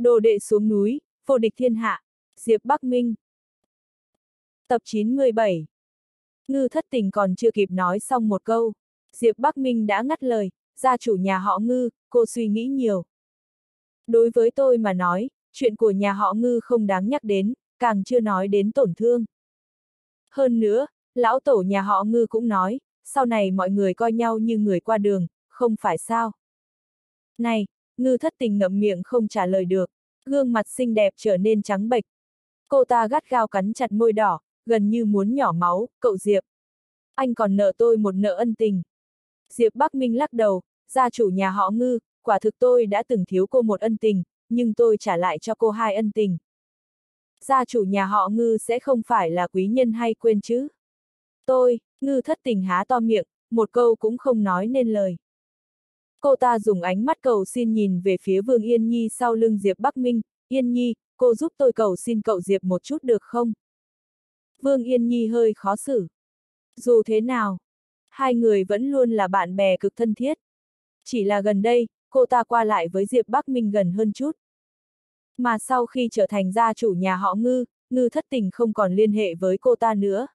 Đồ đệ xuống núi, vô địch thiên hạ, Diệp Bắc Minh. Tập 97 Ngư thất tình còn chưa kịp nói xong một câu. Diệp Bắc Minh đã ngắt lời, gia chủ nhà họ ngư, cô suy nghĩ nhiều. Đối với tôi mà nói, chuyện của nhà họ ngư không đáng nhắc đến, càng chưa nói đến tổn thương. Hơn nữa, lão tổ nhà họ ngư cũng nói, sau này mọi người coi nhau như người qua đường, không phải sao. Này, ngư thất tình ngậm miệng không trả lời được, gương mặt xinh đẹp trở nên trắng bệch. Cô ta gắt gao cắn chặt môi đỏ, gần như muốn nhỏ máu, cậu Diệp. Anh còn nợ tôi một nợ ân tình. Diệp Bắc Minh lắc đầu, gia chủ nhà họ ngư, quả thực tôi đã từng thiếu cô một ân tình, nhưng tôi trả lại cho cô hai ân tình. Gia chủ nhà họ ngư sẽ không phải là quý nhân hay quên chứ. Tôi, ngư thất tình há to miệng, một câu cũng không nói nên lời. Cô ta dùng ánh mắt cầu xin nhìn về phía Vương Yên Nhi sau lưng Diệp Bắc Minh, Yên Nhi, cô giúp tôi cầu xin cậu Diệp một chút được không? Vương Yên Nhi hơi khó xử. Dù thế nào, hai người vẫn luôn là bạn bè cực thân thiết. Chỉ là gần đây, cô ta qua lại với Diệp Bắc Minh gần hơn chút. Mà sau khi trở thành gia chủ nhà họ Ngư, Ngư thất tình không còn liên hệ với cô ta nữa.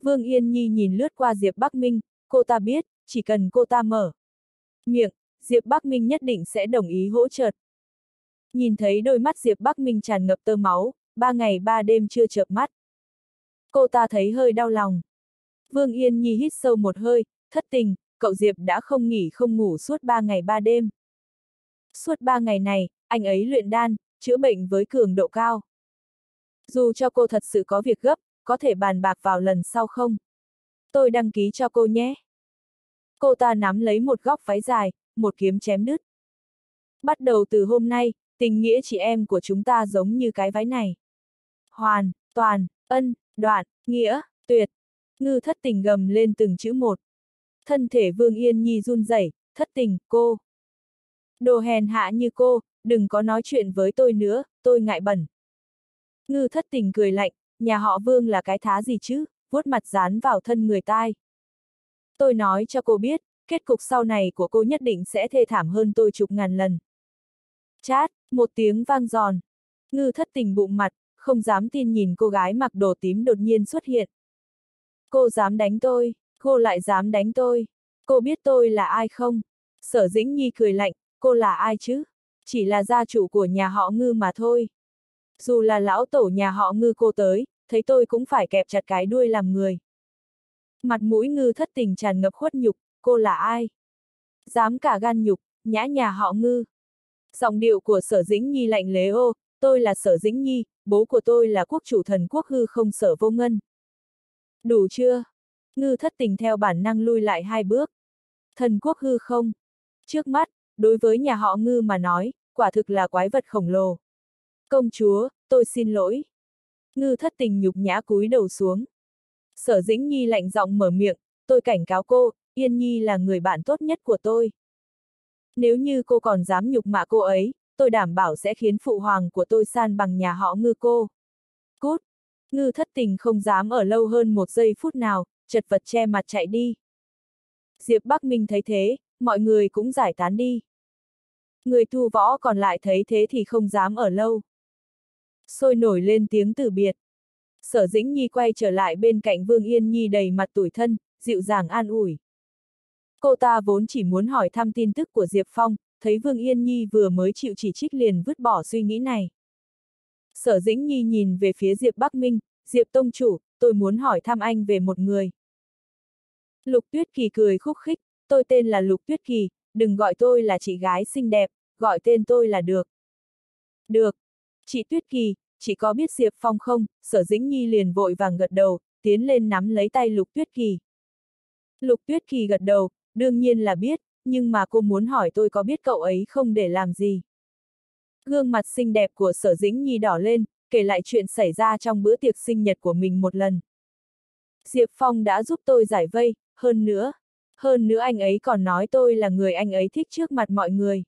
Vương Yên Nhi nhìn lướt qua Diệp Bắc Minh, cô ta biết, chỉ cần cô ta mở miệng, Diệp Bắc Minh nhất định sẽ đồng ý hỗ trợ. Nhìn thấy đôi mắt Diệp Bắc Minh tràn ngập tơ máu, ba ngày ba đêm chưa chợp mắt. Cô ta thấy hơi đau lòng. Vương Yên Nhi hít sâu một hơi, thất tình, cậu Diệp đã không nghỉ không ngủ suốt ba ngày ba đêm. Suốt ba ngày này, anh ấy luyện đan, chữa bệnh với cường độ cao. Dù cho cô thật sự có việc gấp, có thể bàn bạc vào lần sau không? Tôi đăng ký cho cô nhé. Cô ta nắm lấy một góc váy dài, một kiếm chém đứt. Bắt đầu từ hôm nay, tình nghĩa chị em của chúng ta giống như cái váy này. Hoàn, toàn, ân, đoạn, nghĩa, tuyệt. Ngư thất tình gầm lên từng chữ một. Thân thể Vương Yên Nhi run rẩy, thất tình, cô. Đồ hèn hạ như cô, đừng có nói chuyện với tôi nữa, tôi ngại bẩn. Ngư thất tình cười lạnh, nhà họ Vương là cái thá gì chứ, vuốt mặt dán vào thân người tai. Tôi nói cho cô biết, kết cục sau này của cô nhất định sẽ thê thảm hơn tôi chục ngàn lần. Chát, một tiếng vang giòn. Ngư thất tình bụng mặt, không dám tin nhìn cô gái mặc đồ tím đột nhiên xuất hiện. Cô dám đánh tôi, cô lại dám đánh tôi. Cô biết tôi là ai không? Sở dĩnh nhi cười lạnh, cô là ai chứ? Chỉ là gia chủ của nhà họ ngư mà thôi. Dù là lão tổ nhà họ ngư cô tới, thấy tôi cũng phải kẹp chặt cái đuôi làm người. Mặt mũi ngư thất tình tràn ngập khuất nhục, cô là ai? Dám cả gan nhục, nhã nhà họ ngư. Giọng điệu của sở dĩnh nhi lạnh lế ô, tôi là sở dĩnh nhi, bố của tôi là quốc chủ thần quốc hư không sở vô ngân. Đủ chưa? Ngư thất tình theo bản năng lui lại hai bước. Thần quốc hư không? Trước mắt, đối với nhà họ ngư mà nói, quả thực là quái vật khổng lồ. Công chúa, tôi xin lỗi. Ngư thất tình nhục nhã cúi đầu xuống. Sở dĩnh nhi lạnh giọng mở miệng, tôi cảnh cáo cô, Yên Nhi là người bạn tốt nhất của tôi. Nếu như cô còn dám nhục mạ cô ấy, tôi đảm bảo sẽ khiến phụ hoàng của tôi san bằng nhà họ ngư cô. Cút! Ngư thất tình không dám ở lâu hơn một giây phút nào, chật vật che mặt chạy đi. Diệp Bắc Minh thấy thế, mọi người cũng giải tán đi. Người thu võ còn lại thấy thế thì không dám ở lâu. Sôi nổi lên tiếng từ biệt. Sở Dĩnh Nhi quay trở lại bên cạnh Vương Yên Nhi đầy mặt tủi thân, dịu dàng an ủi. Cô ta vốn chỉ muốn hỏi thăm tin tức của Diệp Phong, thấy Vương Yên Nhi vừa mới chịu chỉ trích liền vứt bỏ suy nghĩ này. Sở Dĩnh Nhi nhìn về phía Diệp Bắc Minh, Diệp Tông Chủ, tôi muốn hỏi thăm anh về một người. Lục Tuyết Kỳ cười khúc khích, tôi tên là Lục Tuyết Kỳ, đừng gọi tôi là chị gái xinh đẹp, gọi tên tôi là được. Được. Chị Tuyết Kỳ, chỉ có biết Diệp Phong không, sở dĩnh nhi liền vội vàng gật đầu, tiến lên nắm lấy tay Lục Tuyết Kỳ. Lục Tuyết Kỳ gật đầu, đương nhiên là biết, nhưng mà cô muốn hỏi tôi có biết cậu ấy không để làm gì. Gương mặt xinh đẹp của sở dĩnh nhi đỏ lên, kể lại chuyện xảy ra trong bữa tiệc sinh nhật của mình một lần. Diệp Phong đã giúp tôi giải vây, hơn nữa. Hơn nữa anh ấy còn nói tôi là người anh ấy thích trước mặt mọi người.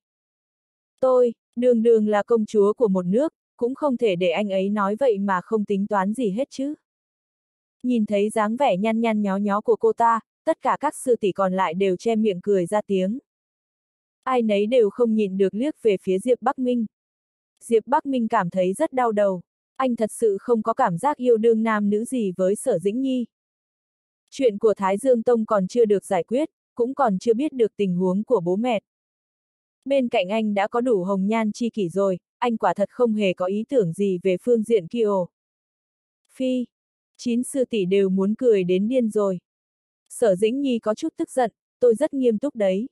Tôi, đường đường là công chúa của một nước, cũng không thể để anh ấy nói vậy mà không tính toán gì hết chứ. Nhìn thấy dáng vẻ nhăn nhăn nhó nhó của cô ta, tất cả các sư tỷ còn lại đều che miệng cười ra tiếng. Ai nấy đều không nhìn được liếc về phía Diệp Bắc Minh. Diệp Bắc Minh cảm thấy rất đau đầu. Anh thật sự không có cảm giác yêu đương nam nữ gì với sở dĩnh nhi. Chuyện của Thái Dương Tông còn chưa được giải quyết, cũng còn chưa biết được tình huống của bố mẹ. Bên cạnh anh đã có đủ hồng nhan chi kỷ rồi, anh quả thật không hề có ý tưởng gì về phương diện kia ồ. Phi, chín sư tỷ đều muốn cười đến điên rồi. Sở Dĩnh Nhi có chút tức giận, tôi rất nghiêm túc đấy.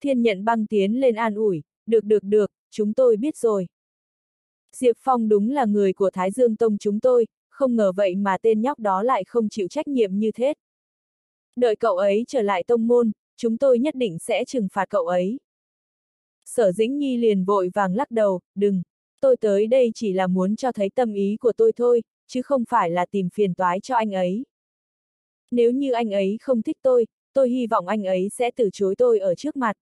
Thiên nhận băng tiến lên an ủi, được được được, chúng tôi biết rồi. Diệp Phong đúng là người của Thái Dương Tông chúng tôi, không ngờ vậy mà tên nhóc đó lại không chịu trách nhiệm như thế. Đợi cậu ấy trở lại tông môn, chúng tôi nhất định sẽ trừng phạt cậu ấy. Sở Dĩnh Nhi liền vội vàng lắc đầu, đừng, tôi tới đây chỉ là muốn cho thấy tâm ý của tôi thôi, chứ không phải là tìm phiền toái cho anh ấy. Nếu như anh ấy không thích tôi, tôi hy vọng anh ấy sẽ từ chối tôi ở trước mặt.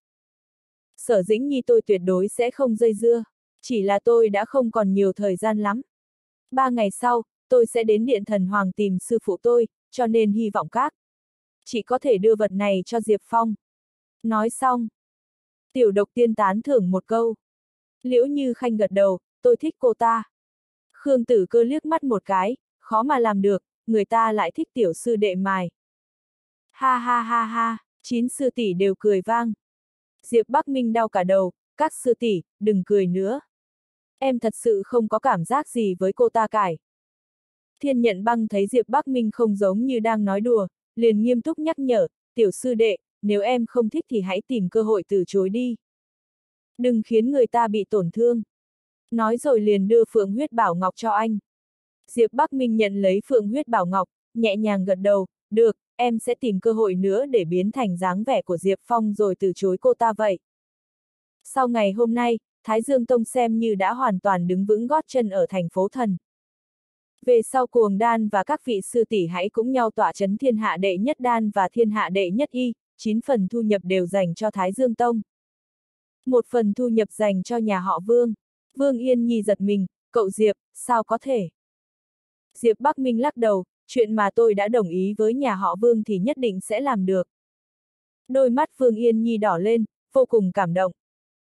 Sở Dĩnh Nhi tôi tuyệt đối sẽ không dây dưa, chỉ là tôi đã không còn nhiều thời gian lắm. Ba ngày sau, tôi sẽ đến Điện Thần Hoàng tìm sư phụ tôi, cho nên hy vọng các. Chỉ có thể đưa vật này cho Diệp Phong. Nói xong. Tiểu độc tiên tán thưởng một câu. Liễu như khanh gật đầu, tôi thích cô ta. Khương tử cơ liếc mắt một cái, khó mà làm được, người ta lại thích tiểu sư đệ mài. Ha ha ha ha, chín sư tỷ đều cười vang. Diệp Bắc Minh đau cả đầu, các sư tỷ, đừng cười nữa. Em thật sự không có cảm giác gì với cô ta cải. Thiên nhận băng thấy Diệp Bắc Minh không giống như đang nói đùa, liền nghiêm túc nhắc nhở, tiểu sư đệ, nếu em không thích thì hãy tìm cơ hội từ chối đi. Đừng khiến người ta bị tổn thương. Nói rồi liền đưa Phượng huyết bảo ngọc cho anh. Diệp Bắc Minh nhận lấy Phượng huyết bảo ngọc, nhẹ nhàng gật đầu, được, em sẽ tìm cơ hội nữa để biến thành dáng vẻ của Diệp Phong rồi từ chối cô ta vậy. Sau ngày hôm nay, Thái Dương Tông xem như đã hoàn toàn đứng vững gót chân ở thành phố thần. Về sau cuồng đan và các vị sư tỷ hãy cũng nhau tỏa chấn thiên hạ đệ nhất đan và thiên hạ đệ nhất y, 9 phần thu nhập đều dành cho Thái Dương Tông. Một phần thu nhập dành cho nhà họ Vương. Vương Yên Nhi giật mình, cậu Diệp, sao có thể? Diệp Bắc Minh lắc đầu, chuyện mà tôi đã đồng ý với nhà họ Vương thì nhất định sẽ làm được. Đôi mắt Vương Yên Nhi đỏ lên, vô cùng cảm động.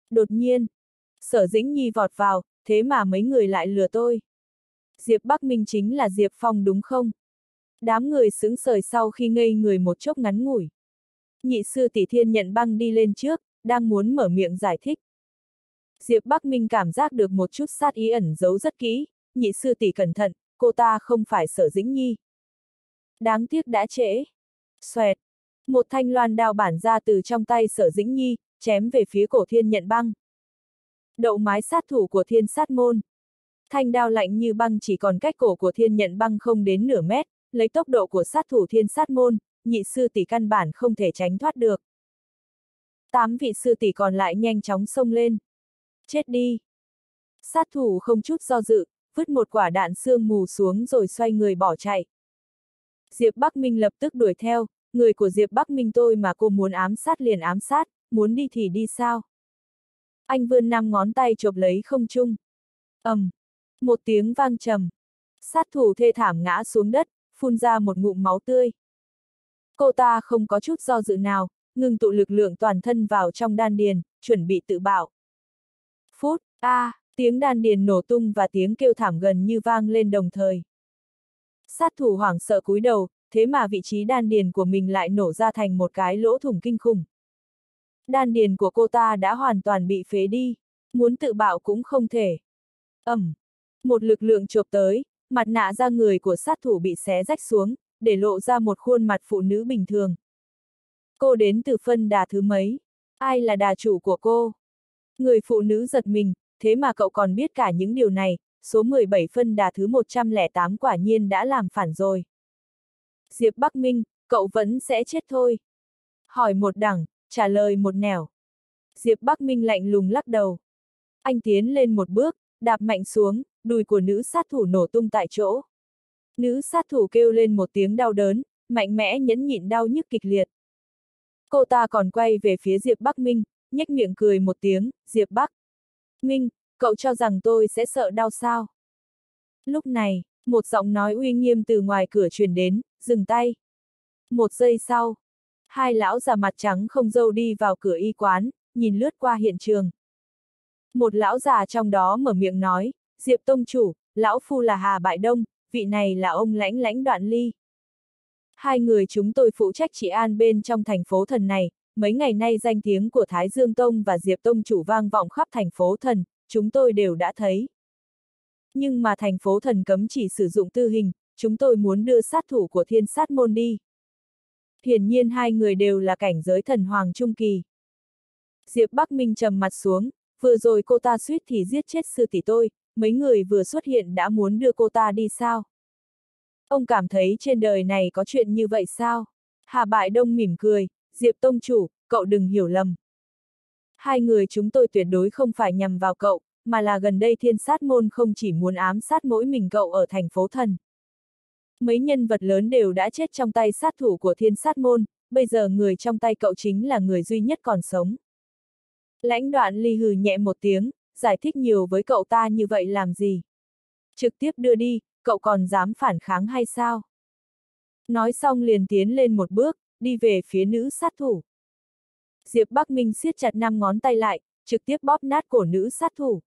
Đột nhiên, sở dĩnh Nhi vọt vào, thế mà mấy người lại lừa tôi. Diệp Bắc Minh chính là Diệp Phong đúng không? Đám người sững sờ sau khi ngây người một chốc ngắn ngủi. Nhị sư tỷ thiên nhận băng đi lên trước, đang muốn mở miệng giải thích. Diệp Bắc Minh cảm giác được một chút sát ý ẩn giấu rất kỹ, nhị sư tỷ cẩn thận, cô ta không phải sở dĩnh nhi. Đáng tiếc đã trễ. Xoẹt. Một thanh loan đao bản ra từ trong tay sở dĩnh nhi, chém về phía cổ thiên nhận băng. Đậu mái sát thủ của thiên sát môn. Thanh đao lạnh như băng chỉ còn cách cổ của thiên nhận băng không đến nửa mét, lấy tốc độ của sát thủ thiên sát môn, nhị sư tỷ căn bản không thể tránh thoát được. Tám vị sư tỷ còn lại nhanh chóng xông lên. Chết đi! Sát thủ không chút do dự, vứt một quả đạn xương mù xuống rồi xoay người bỏ chạy. Diệp Bắc Minh lập tức đuổi theo, người của Diệp Bắc Minh tôi mà cô muốn ám sát liền ám sát, muốn đi thì đi sao? Anh vươn năm ngón tay chộp lấy không trung. ầm, um, một tiếng vang trầm. Sát thủ thê thảm ngã xuống đất, phun ra một ngụm máu tươi. Cô ta không có chút do dự nào, ngừng tụ lực lượng toàn thân vào trong đan điền, chuẩn bị tự bảo. Phút, a, à, tiếng đan điền nổ tung và tiếng kêu thảm gần như vang lên đồng thời. Sát thủ hoảng sợ cúi đầu, thế mà vị trí đan điền của mình lại nổ ra thành một cái lỗ thủng kinh khủng. Đan điền của cô ta đã hoàn toàn bị phế đi, muốn tự bạo cũng không thể. Ẩm, một lực lượng chộp tới, mặt nạ ra người của sát thủ bị xé rách xuống, để lộ ra một khuôn mặt phụ nữ bình thường. Cô đến từ phân đà thứ mấy? Ai là đà chủ của cô? Người phụ nữ giật mình, thế mà cậu còn biết cả những điều này, số 17 phân đà thứ 108 quả nhiên đã làm phản rồi. Diệp Bắc Minh, cậu vẫn sẽ chết thôi. Hỏi một đẳng, trả lời một nẻo. Diệp Bắc Minh lạnh lùng lắc đầu. Anh tiến lên một bước, đạp mạnh xuống, đùi của nữ sát thủ nổ tung tại chỗ. Nữ sát thủ kêu lên một tiếng đau đớn, mạnh mẽ nhẫn nhịn đau nhức kịch liệt. Cô ta còn quay về phía Diệp Bắc Minh, nhếch miệng cười một tiếng, Diệp Bắc. Minh, cậu cho rằng tôi sẽ sợ đau sao? Lúc này, một giọng nói uy nghiêm từ ngoài cửa truyền đến, dừng tay. Một giây sau, hai lão già mặt trắng không dâu đi vào cửa y quán, nhìn lướt qua hiện trường. Một lão già trong đó mở miệng nói, Diệp Tông Chủ, lão phu là Hà Bại Đông, vị này là ông lãnh lãnh đoạn ly. Hai người chúng tôi phụ trách trị an bên trong thành phố thần này, mấy ngày nay danh tiếng của Thái Dương Tông và Diệp Tông Chủ vang vọng khắp thành phố thần, chúng tôi đều đã thấy. Nhưng mà thành phố thần cấm chỉ sử dụng tư hình, chúng tôi muốn đưa sát thủ của thiên sát môn đi. Hiển nhiên hai người đều là cảnh giới thần hoàng trung kỳ. Diệp Bắc Minh trầm mặt xuống, vừa rồi cô ta suýt thì giết chết sư tỷ tôi, mấy người vừa xuất hiện đã muốn đưa cô ta đi sao? Ông cảm thấy trên đời này có chuyện như vậy sao? Hà Bại Đông mỉm cười, Diệp Tông Chủ, cậu đừng hiểu lầm. Hai người chúng tôi tuyệt đối không phải nhằm vào cậu, mà là gần đây thiên sát môn không chỉ muốn ám sát mỗi mình cậu ở thành phố thần. Mấy nhân vật lớn đều đã chết trong tay sát thủ của thiên sát môn, bây giờ người trong tay cậu chính là người duy nhất còn sống. Lãnh đoạn ly hừ nhẹ một tiếng, giải thích nhiều với cậu ta như vậy làm gì? Trực tiếp đưa đi, cậu còn dám phản kháng hay sao? Nói xong liền tiến lên một bước, đi về phía nữ sát thủ. Diệp Bắc Minh siết chặt năm ngón tay lại, trực tiếp bóp nát cổ nữ sát thủ.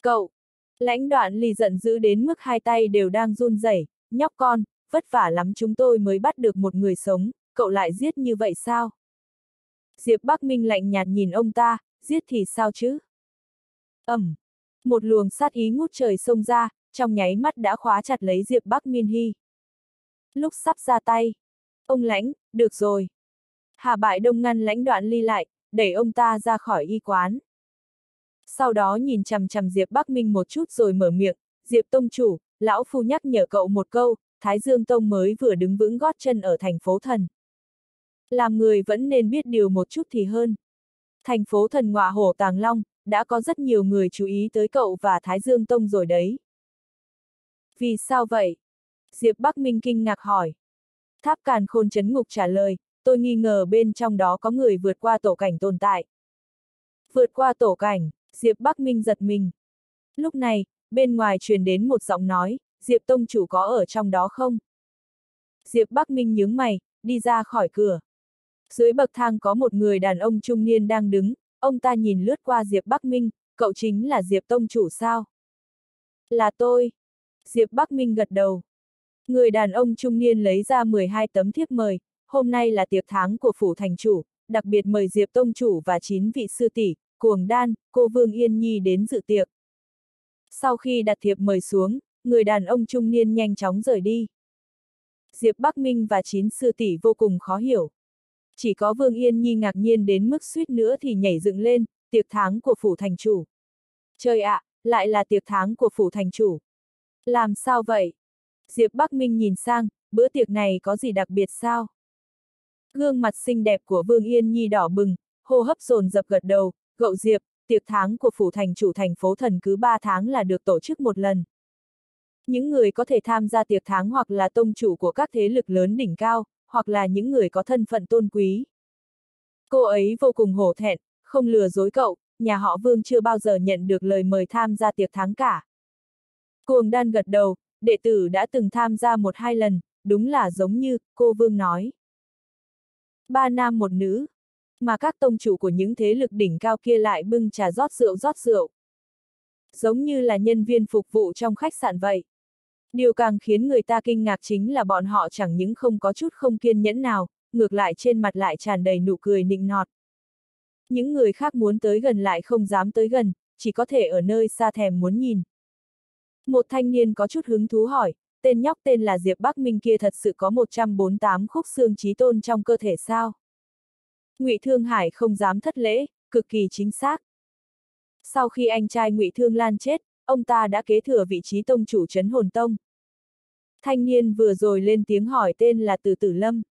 Cậu! Lãnh đoạn ly giận dữ đến mức hai tay đều đang run rẩy, nhóc con, vất vả lắm chúng tôi mới bắt được một người sống, cậu lại giết như vậy sao? Diệp Bắc Minh lạnh nhạt nhìn ông ta, giết thì sao chứ? Ẩm! một luồng sát ý ngút trời xông ra, trong nháy mắt đã khóa chặt lấy Diệp Bắc Miên Hy. Lúc sắp ra tay, ông lãnh, được rồi. Hà bại đông ngăn lãnh đoạn ly lại, đẩy ông ta ra khỏi y quán. Sau đó nhìn chằm chằm Diệp Bắc Minh một chút rồi mở miệng, Diệp Tông Chủ, lão phu nhắc nhở cậu một câu, Thái Dương Tông mới vừa đứng vững gót chân ở thành phố thần. Làm người vẫn nên biết điều một chút thì hơn. Thành phố thần ngọa hổ Tàng Long, đã có rất nhiều người chú ý tới cậu và Thái Dương Tông rồi đấy. Vì sao vậy? Diệp Bắc Minh kinh ngạc hỏi. Tháp Càn Khôn chấn ngục trả lời, tôi nghi ngờ bên trong đó có người vượt qua tổ cảnh tồn tại. Vượt qua tổ cảnh, Diệp Bắc Minh giật mình. Lúc này, bên ngoài truyền đến một giọng nói, Diệp Tông chủ có ở trong đó không? Diệp Bắc Minh nhướng mày, đi ra khỏi cửa. Dưới bậc thang có một người đàn ông trung niên đang đứng, ông ta nhìn lướt qua Diệp Bắc Minh, cậu chính là Diệp Tông chủ sao? Là tôi. Diệp Bắc Minh gật đầu. Người đàn ông trung niên lấy ra 12 tấm thiếp mời, hôm nay là tiệc tháng của phủ thành chủ, đặc biệt mời Diệp Tông chủ và 9 vị sư tỷ, Cuồng Đan, cô Vương Yên Nhi đến dự tiệc. Sau khi đặt thiệp mời xuống, người đàn ông trung niên nhanh chóng rời đi. Diệp Bắc Minh và 9 sư tỷ vô cùng khó hiểu. Chỉ có Vương Yên Nhi ngạc nhiên đến mức suýt nữa thì nhảy dựng lên, tiệc tháng của phủ thành chủ. Trời ạ, à, lại là tiệc tháng của phủ thành chủ. Làm sao vậy? Diệp Bắc Minh nhìn sang, bữa tiệc này có gì đặc biệt sao? Gương mặt xinh đẹp của Vương Yên Nhi đỏ bừng, hô hấp dồn dập gật đầu, gậu Diệp, tiệc tháng của phủ thành chủ thành phố thần cứ 3 tháng là được tổ chức một lần. Những người có thể tham gia tiệc tháng hoặc là tông chủ của các thế lực lớn đỉnh cao, hoặc là những người có thân phận tôn quý. Cô ấy vô cùng hổ thẹn, không lừa dối cậu, nhà họ Vương chưa bao giờ nhận được lời mời tham gia tiệc tháng cả. Cuồng đan gật đầu, đệ tử đã từng tham gia một hai lần, đúng là giống như, cô Vương nói. Ba nam một nữ, mà các tông chủ của những thế lực đỉnh cao kia lại bưng trà rót rượu rót rượu. Giống như là nhân viên phục vụ trong khách sạn vậy. Điều càng khiến người ta kinh ngạc chính là bọn họ chẳng những không có chút không kiên nhẫn nào, ngược lại trên mặt lại tràn đầy nụ cười nịnh nọt. Những người khác muốn tới gần lại không dám tới gần, chỉ có thể ở nơi xa thèm muốn nhìn. Một thanh niên có chút hứng thú hỏi, tên nhóc tên là Diệp Bắc Minh kia thật sự có 148 khúc xương trí tôn trong cơ thể sao? Ngụy Thương Hải không dám thất lễ, cực kỳ chính xác. Sau khi anh trai Ngụy Thương Lan chết, ông ta đã kế thừa vị trí tông chủ trấn hồn tông. Thanh niên vừa rồi lên tiếng hỏi tên là Từ Tử Lâm.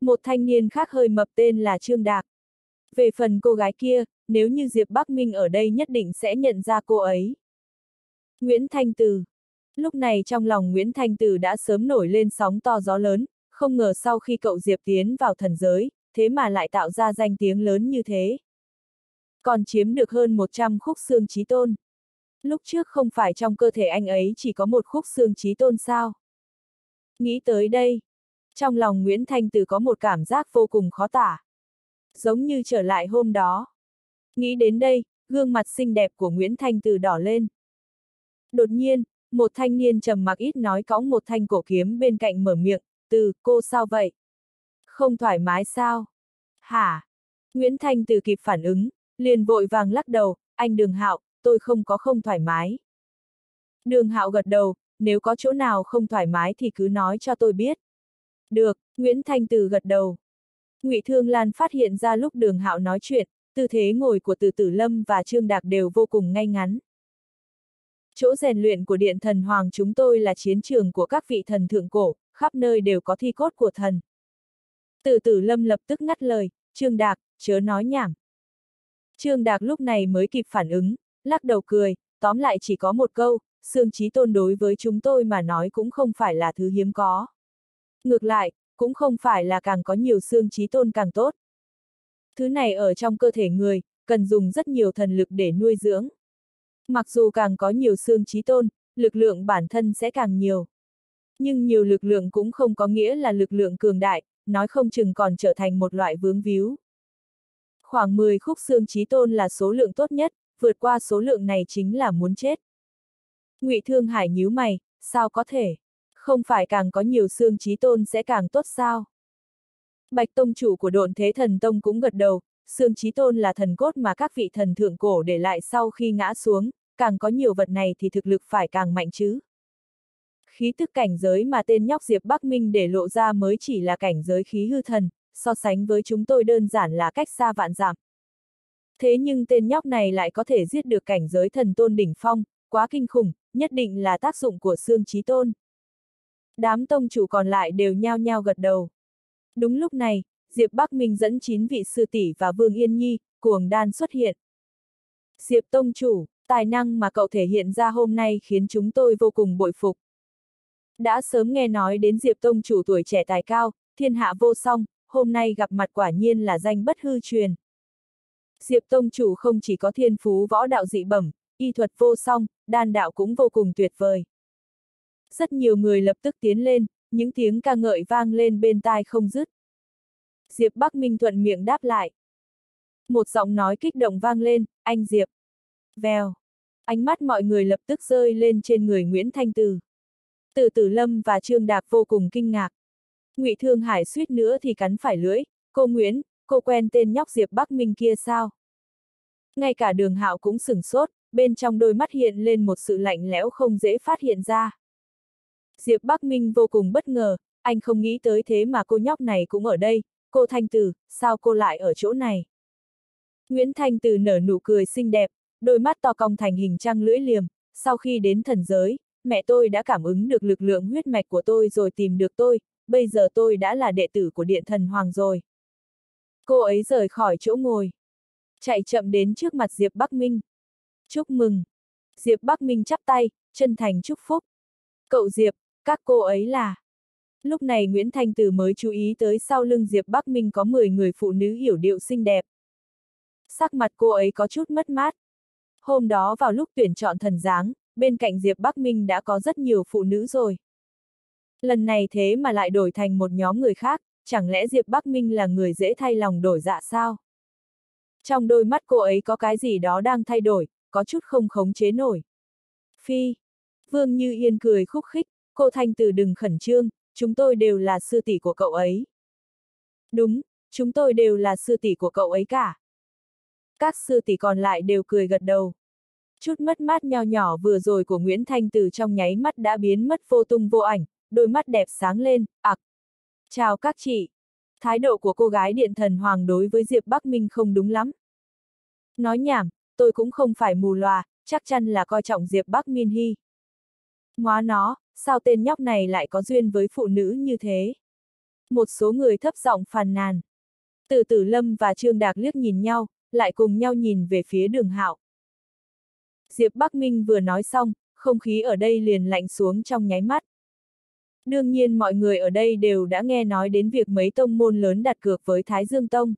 Một thanh niên khác hơi mập tên là Trương Đạc. Về phần cô gái kia, nếu như Diệp Bắc Minh ở đây nhất định sẽ nhận ra cô ấy. Nguyễn Thanh Từ. Lúc này trong lòng Nguyễn Thanh Từ đã sớm nổi lên sóng to gió lớn, không ngờ sau khi cậu Diệp tiến vào thần giới, thế mà lại tạo ra danh tiếng lớn như thế. Còn chiếm được hơn 100 khúc xương trí tôn. Lúc trước không phải trong cơ thể anh ấy chỉ có một khúc xương trí tôn sao? Nghĩ tới đây, trong lòng Nguyễn Thanh Từ có một cảm giác vô cùng khó tả. Giống như trở lại hôm đó. Nghĩ đến đây, gương mặt xinh đẹp của Nguyễn Thanh Từ đỏ lên. Đột nhiên, một thanh niên trầm mặc ít nói cõng một thanh cổ kiếm bên cạnh mở miệng, từ, cô sao vậy? Không thoải mái sao? Hả? Nguyễn Thanh Từ kịp phản ứng, liền vội vàng lắc đầu, anh Đường Hạo, tôi không có không thoải mái. Đường Hạo gật đầu, nếu có chỗ nào không thoải mái thì cứ nói cho tôi biết. Được, Nguyễn Thanh Từ gật đầu. Ngụy Thương Lan phát hiện ra lúc Đường Hạo nói chuyện, tư thế ngồi của Từ Tử Lâm và Trương Đạc đều vô cùng ngay ngắn. Chỗ rèn luyện của Điện Thần Hoàng chúng tôi là chiến trường của các vị thần thượng cổ, khắp nơi đều có thi cốt của thần. Từ Tử Lâm lập tức ngắt lời, Trương Đạc, chớ nói nhảm. Trương Đạc lúc này mới kịp phản ứng, lắc đầu cười, tóm lại chỉ có một câu, xương trí tôn đối với chúng tôi mà nói cũng không phải là thứ hiếm có. Ngược lại, cũng không phải là càng có nhiều xương trí tôn càng tốt. Thứ này ở trong cơ thể người, cần dùng rất nhiều thần lực để nuôi dưỡng. Mặc dù càng có nhiều xương trí tôn, lực lượng bản thân sẽ càng nhiều. Nhưng nhiều lực lượng cũng không có nghĩa là lực lượng cường đại, nói không chừng còn trở thành một loại vướng víu. Khoảng 10 khúc xương trí tôn là số lượng tốt nhất, vượt qua số lượng này chính là muốn chết. Ngụy Thương Hải nhíu mày, sao có thể? Không phải càng có nhiều xương trí tôn sẽ càng tốt sao? Bạch Tông chủ của độn thế thần Tông cũng gật đầu, xương trí tôn là thần cốt mà các vị thần thượng cổ để lại sau khi ngã xuống, càng có nhiều vật này thì thực lực phải càng mạnh chứ. Khí tức cảnh giới mà tên nhóc Diệp Bắc Minh để lộ ra mới chỉ là cảnh giới khí hư thần, so sánh với chúng tôi đơn giản là cách xa vạn giảm. Thế nhưng tên nhóc này lại có thể giết được cảnh giới thần tôn đỉnh phong, quá kinh khủng, nhất định là tác dụng của xương trí tôn. Đám tông chủ còn lại đều nhao nhao gật đầu. Đúng lúc này, Diệp Bắc Minh dẫn 9 vị sư tỷ và Vương Yên Nhi, cuồng đan xuất hiện. Diệp tông chủ, tài năng mà cậu thể hiện ra hôm nay khiến chúng tôi vô cùng bội phục. Đã sớm nghe nói đến Diệp tông chủ tuổi trẻ tài cao, thiên hạ vô song, hôm nay gặp mặt quả nhiên là danh bất hư truyền. Diệp tông chủ không chỉ có thiên phú võ đạo dị bẩm, y thuật vô song, đan đạo cũng vô cùng tuyệt vời. Rất nhiều người lập tức tiến lên, những tiếng ca ngợi vang lên bên tai không dứt. Diệp Bắc Minh thuận miệng đáp lại. Một giọng nói kích động vang lên, anh Diệp. Vèo. Ánh mắt mọi người lập tức rơi lên trên người Nguyễn Thanh Từ. Từ Tử Lâm và Trương Đạc vô cùng kinh ngạc. Ngụy Thương Hải suýt nữa thì cắn phải lưỡi, cô Nguyễn, cô quen tên nhóc Diệp Bắc Minh kia sao? Ngay cả đường hạo cũng sửng sốt, bên trong đôi mắt hiện lên một sự lạnh lẽo không dễ phát hiện ra. Diệp Bắc Minh vô cùng bất ngờ, anh không nghĩ tới thế mà cô nhóc này cũng ở đây, cô Thanh Từ, sao cô lại ở chỗ này? Nguyễn Thanh Từ nở nụ cười xinh đẹp, đôi mắt to cong thành hình trăng lưỡi liềm, sau khi đến thần giới, mẹ tôi đã cảm ứng được lực lượng huyết mạch của tôi rồi tìm được tôi, bây giờ tôi đã là đệ tử của Điện Thần Hoàng rồi. Cô ấy rời khỏi chỗ ngồi. Chạy chậm đến trước mặt Diệp Bắc Minh. Chúc mừng. Diệp Bắc Minh chắp tay, chân thành chúc phúc. Cậu Diệp, các cô ấy là... Lúc này Nguyễn Thanh Từ mới chú ý tới sau lưng Diệp Bắc Minh có 10 người phụ nữ hiểu điệu xinh đẹp. Sắc mặt cô ấy có chút mất mát. Hôm đó vào lúc tuyển chọn thần dáng, bên cạnh Diệp Bắc Minh đã có rất nhiều phụ nữ rồi. Lần này thế mà lại đổi thành một nhóm người khác, chẳng lẽ Diệp Bắc Minh là người dễ thay lòng đổi dạ sao? Trong đôi mắt cô ấy có cái gì đó đang thay đổi, có chút không khống chế nổi. Phi. Vương Như Yên cười khúc khích, cô Thanh Từ đừng khẩn trương, chúng tôi đều là sư tỷ của cậu ấy. Đúng, chúng tôi đều là sư tỷ của cậu ấy cả. Các sư tỷ còn lại đều cười gật đầu. Chút mất mát nho nhỏ vừa rồi của Nguyễn Thanh Từ trong nháy mắt đã biến mất vô tung vô ảnh, đôi mắt đẹp sáng lên, ạc. Chào các chị. Thái độ của cô gái điện thần hoàng đối với Diệp Bắc Minh không đúng lắm. Nói nhảm, tôi cũng không phải mù loà, chắc chắn là coi trọng Diệp Bắc Minh Hy. Ngoá nó, sao tên nhóc này lại có duyên với phụ nữ như thế? Một số người thấp giọng phàn nàn. Từ tử lâm và Trương Đạc liếc nhìn nhau, lại cùng nhau nhìn về phía đường hạo. Diệp Bắc Minh vừa nói xong, không khí ở đây liền lạnh xuống trong nháy mắt. Đương nhiên mọi người ở đây đều đã nghe nói đến việc mấy tông môn lớn đặt cược với Thái Dương Tông.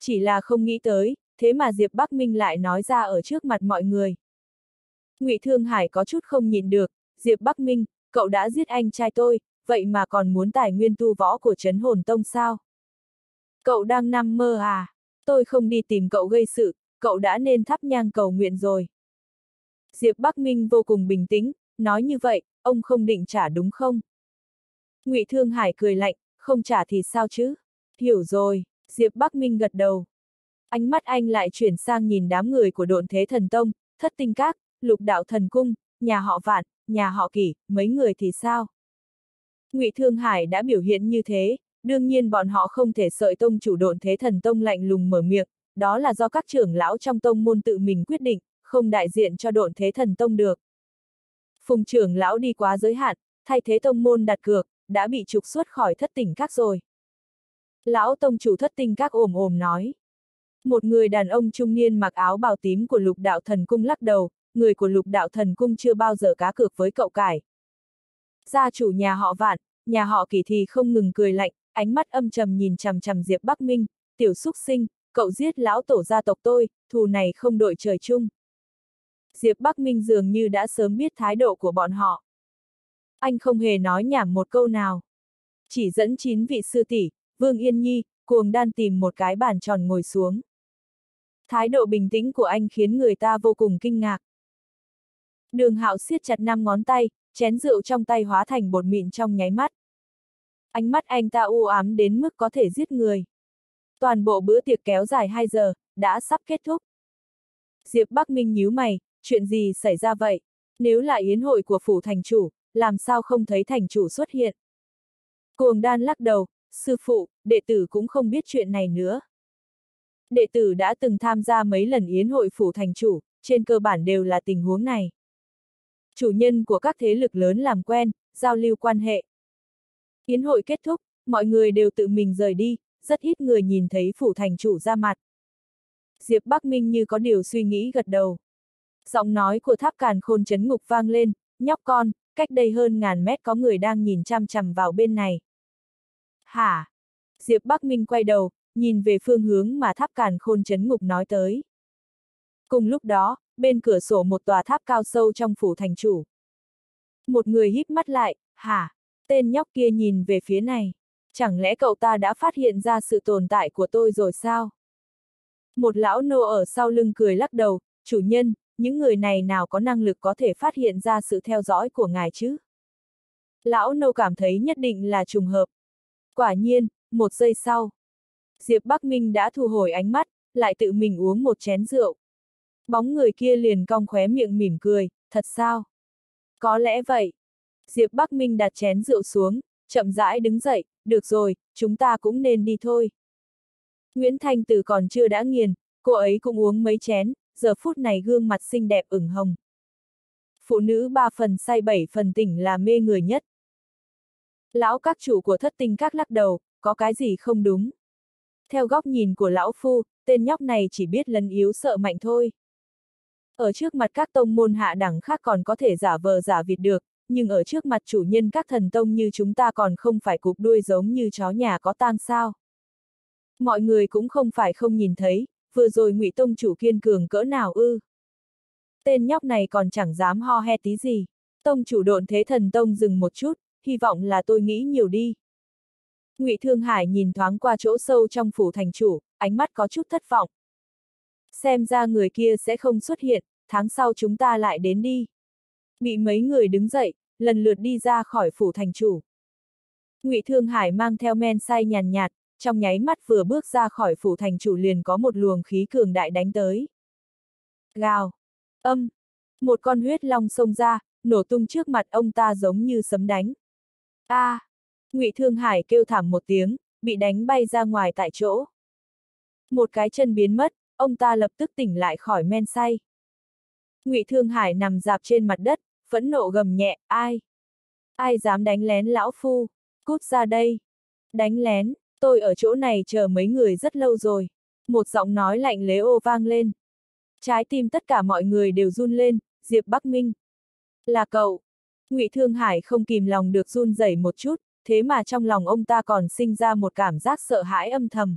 Chỉ là không nghĩ tới, thế mà Diệp Bắc Minh lại nói ra ở trước mặt mọi người. Ngụy Thương Hải có chút không nhịn được, Diệp Bắc Minh, cậu đã giết anh trai tôi, vậy mà còn muốn tài nguyên tu võ của Trấn Hồn Tông sao? Cậu đang nằm mơ à? Tôi không đi tìm cậu gây sự, cậu đã nên thắp nhang cầu nguyện rồi. Diệp Bắc Minh vô cùng bình tĩnh, nói như vậy, ông không định trả đúng không? Ngụy Thương Hải cười lạnh, không trả thì sao chứ? Hiểu rồi, Diệp Bắc Minh gật đầu. Ánh mắt anh lại chuyển sang nhìn đám người của độn thế thần tông, thất tinh các, lục đạo thần cung, nhà họ vạn, nhà họ kỷ, mấy người thì sao? Ngụy Thương Hải đã biểu hiện như thế, đương nhiên bọn họ không thể sợi tông chủ độn thế thần tông lạnh lùng mở miệng, đó là do các trưởng lão trong tông môn tự mình quyết định, không đại diện cho độn thế thần tông được. Phùng trưởng lão đi quá giới hạn, thay thế tông môn đặt cược, đã bị trục xuất khỏi thất tỉnh các rồi. Lão tông chủ thất tinh các ồm ồm nói. Một người đàn ông trung niên mặc áo bào tím của lục đạo thần cung lắc đầu, người của lục đạo thần cung chưa bao giờ cá cược với cậu cải. Gia chủ nhà họ vạn, nhà họ kỳ thì không ngừng cười lạnh, ánh mắt âm trầm nhìn chằm chằm Diệp Bắc Minh, tiểu xúc sinh, cậu giết lão tổ gia tộc tôi, thù này không đội trời chung. Diệp Bắc Minh dường như đã sớm biết thái độ của bọn họ. Anh không hề nói nhảm một câu nào. Chỉ dẫn chín vị sư tỷ, Vương Yên Nhi, cuồng đan tìm một cái bàn tròn ngồi xuống. Thái độ bình tĩnh của anh khiến người ta vô cùng kinh ngạc. Đường hạo siết chặt năm ngón tay, chén rượu trong tay hóa thành bột mịn trong nháy mắt. Ánh mắt anh ta u ám đến mức có thể giết người. Toàn bộ bữa tiệc kéo dài 2 giờ, đã sắp kết thúc. Diệp Bắc Minh nhíu mày, chuyện gì xảy ra vậy? Nếu là yến hội của phủ thành chủ, làm sao không thấy thành chủ xuất hiện? Cuồng đan lắc đầu, sư phụ, đệ tử cũng không biết chuyện này nữa. Đệ tử đã từng tham gia mấy lần yến hội phủ thành chủ, trên cơ bản đều là tình huống này. Chủ nhân của các thế lực lớn làm quen, giao lưu quan hệ. Yến hội kết thúc, mọi người đều tự mình rời đi, rất ít người nhìn thấy phủ thành chủ ra mặt. Diệp Bắc Minh như có điều suy nghĩ gật đầu. Giọng nói của tháp càn khôn chấn ngục vang lên, nhóc con, cách đây hơn ngàn mét có người đang nhìn chăm chằm vào bên này. Hả? Diệp Bắc Minh quay đầu, nhìn về phương hướng mà tháp càn khôn chấn ngục nói tới. Cùng lúc đó, bên cửa sổ một tòa tháp cao sâu trong phủ thành chủ. Một người híp mắt lại, hả? Tên nhóc kia nhìn về phía này. Chẳng lẽ cậu ta đã phát hiện ra sự tồn tại của tôi rồi sao? Một lão nô ở sau lưng cười lắc đầu, chủ nhân, những người này nào có năng lực có thể phát hiện ra sự theo dõi của ngài chứ? Lão nô cảm thấy nhất định là trùng hợp. Quả nhiên, một giây sau. Diệp Bắc Minh đã thu hồi ánh mắt, lại tự mình uống một chén rượu. Bóng người kia liền cong khóe miệng mỉm cười, thật sao? Có lẽ vậy. Diệp Bắc Minh đặt chén rượu xuống, chậm rãi đứng dậy, được rồi, chúng ta cũng nên đi thôi. Nguyễn Thanh Tử còn chưa đã nghiền, cô ấy cũng uống mấy chén, giờ phút này gương mặt xinh đẹp ửng hồng. Phụ nữ ba phần say bảy phần tỉnh là mê người nhất. Lão các chủ của thất tinh các lắc đầu, có cái gì không đúng. Theo góc nhìn của lão phu, tên nhóc này chỉ biết lấn yếu sợ mạnh thôi. Ở trước mặt các tông môn hạ đẳng khác còn có thể giả vờ giả vịt được, nhưng ở trước mặt chủ nhân các thần tông như chúng ta còn không phải cục đuôi giống như chó nhà có tang sao. Mọi người cũng không phải không nhìn thấy, vừa rồi ngụy tông chủ kiên cường cỡ nào ư. Tên nhóc này còn chẳng dám ho he tí gì. Tông chủ độn thế thần tông dừng một chút, hy vọng là tôi nghĩ nhiều đi. Ngụy Thương Hải nhìn thoáng qua chỗ sâu trong phủ thành chủ, ánh mắt có chút thất vọng. Xem ra người kia sẽ không xuất hiện, tháng sau chúng ta lại đến đi. Bị mấy người đứng dậy, lần lượt đi ra khỏi phủ thành chủ. Ngụy Thương Hải mang theo men say nhàn nhạt, trong nháy mắt vừa bước ra khỏi phủ thành chủ liền có một luồng khí cường đại đánh tới. Gào! Âm! Một con huyết long xông ra, nổ tung trước mặt ông ta giống như sấm đánh. A! À, Ngụy Thương Hải kêu thảm một tiếng, bị đánh bay ra ngoài tại chỗ. Một cái chân biến mất, ông ta lập tức tỉnh lại khỏi men say. Ngụy Thương Hải nằm dạp trên mặt đất, phẫn nộ gầm nhẹ, ai? Ai dám đánh lén lão phu? Cút ra đây! Đánh lén, tôi ở chỗ này chờ mấy người rất lâu rồi. Một giọng nói lạnh lế ô vang lên. Trái tim tất cả mọi người đều run lên, Diệp Bắc Minh. Là cậu. Ngụy Thương Hải không kìm lòng được run rẩy một chút, thế mà trong lòng ông ta còn sinh ra một cảm giác sợ hãi âm thầm.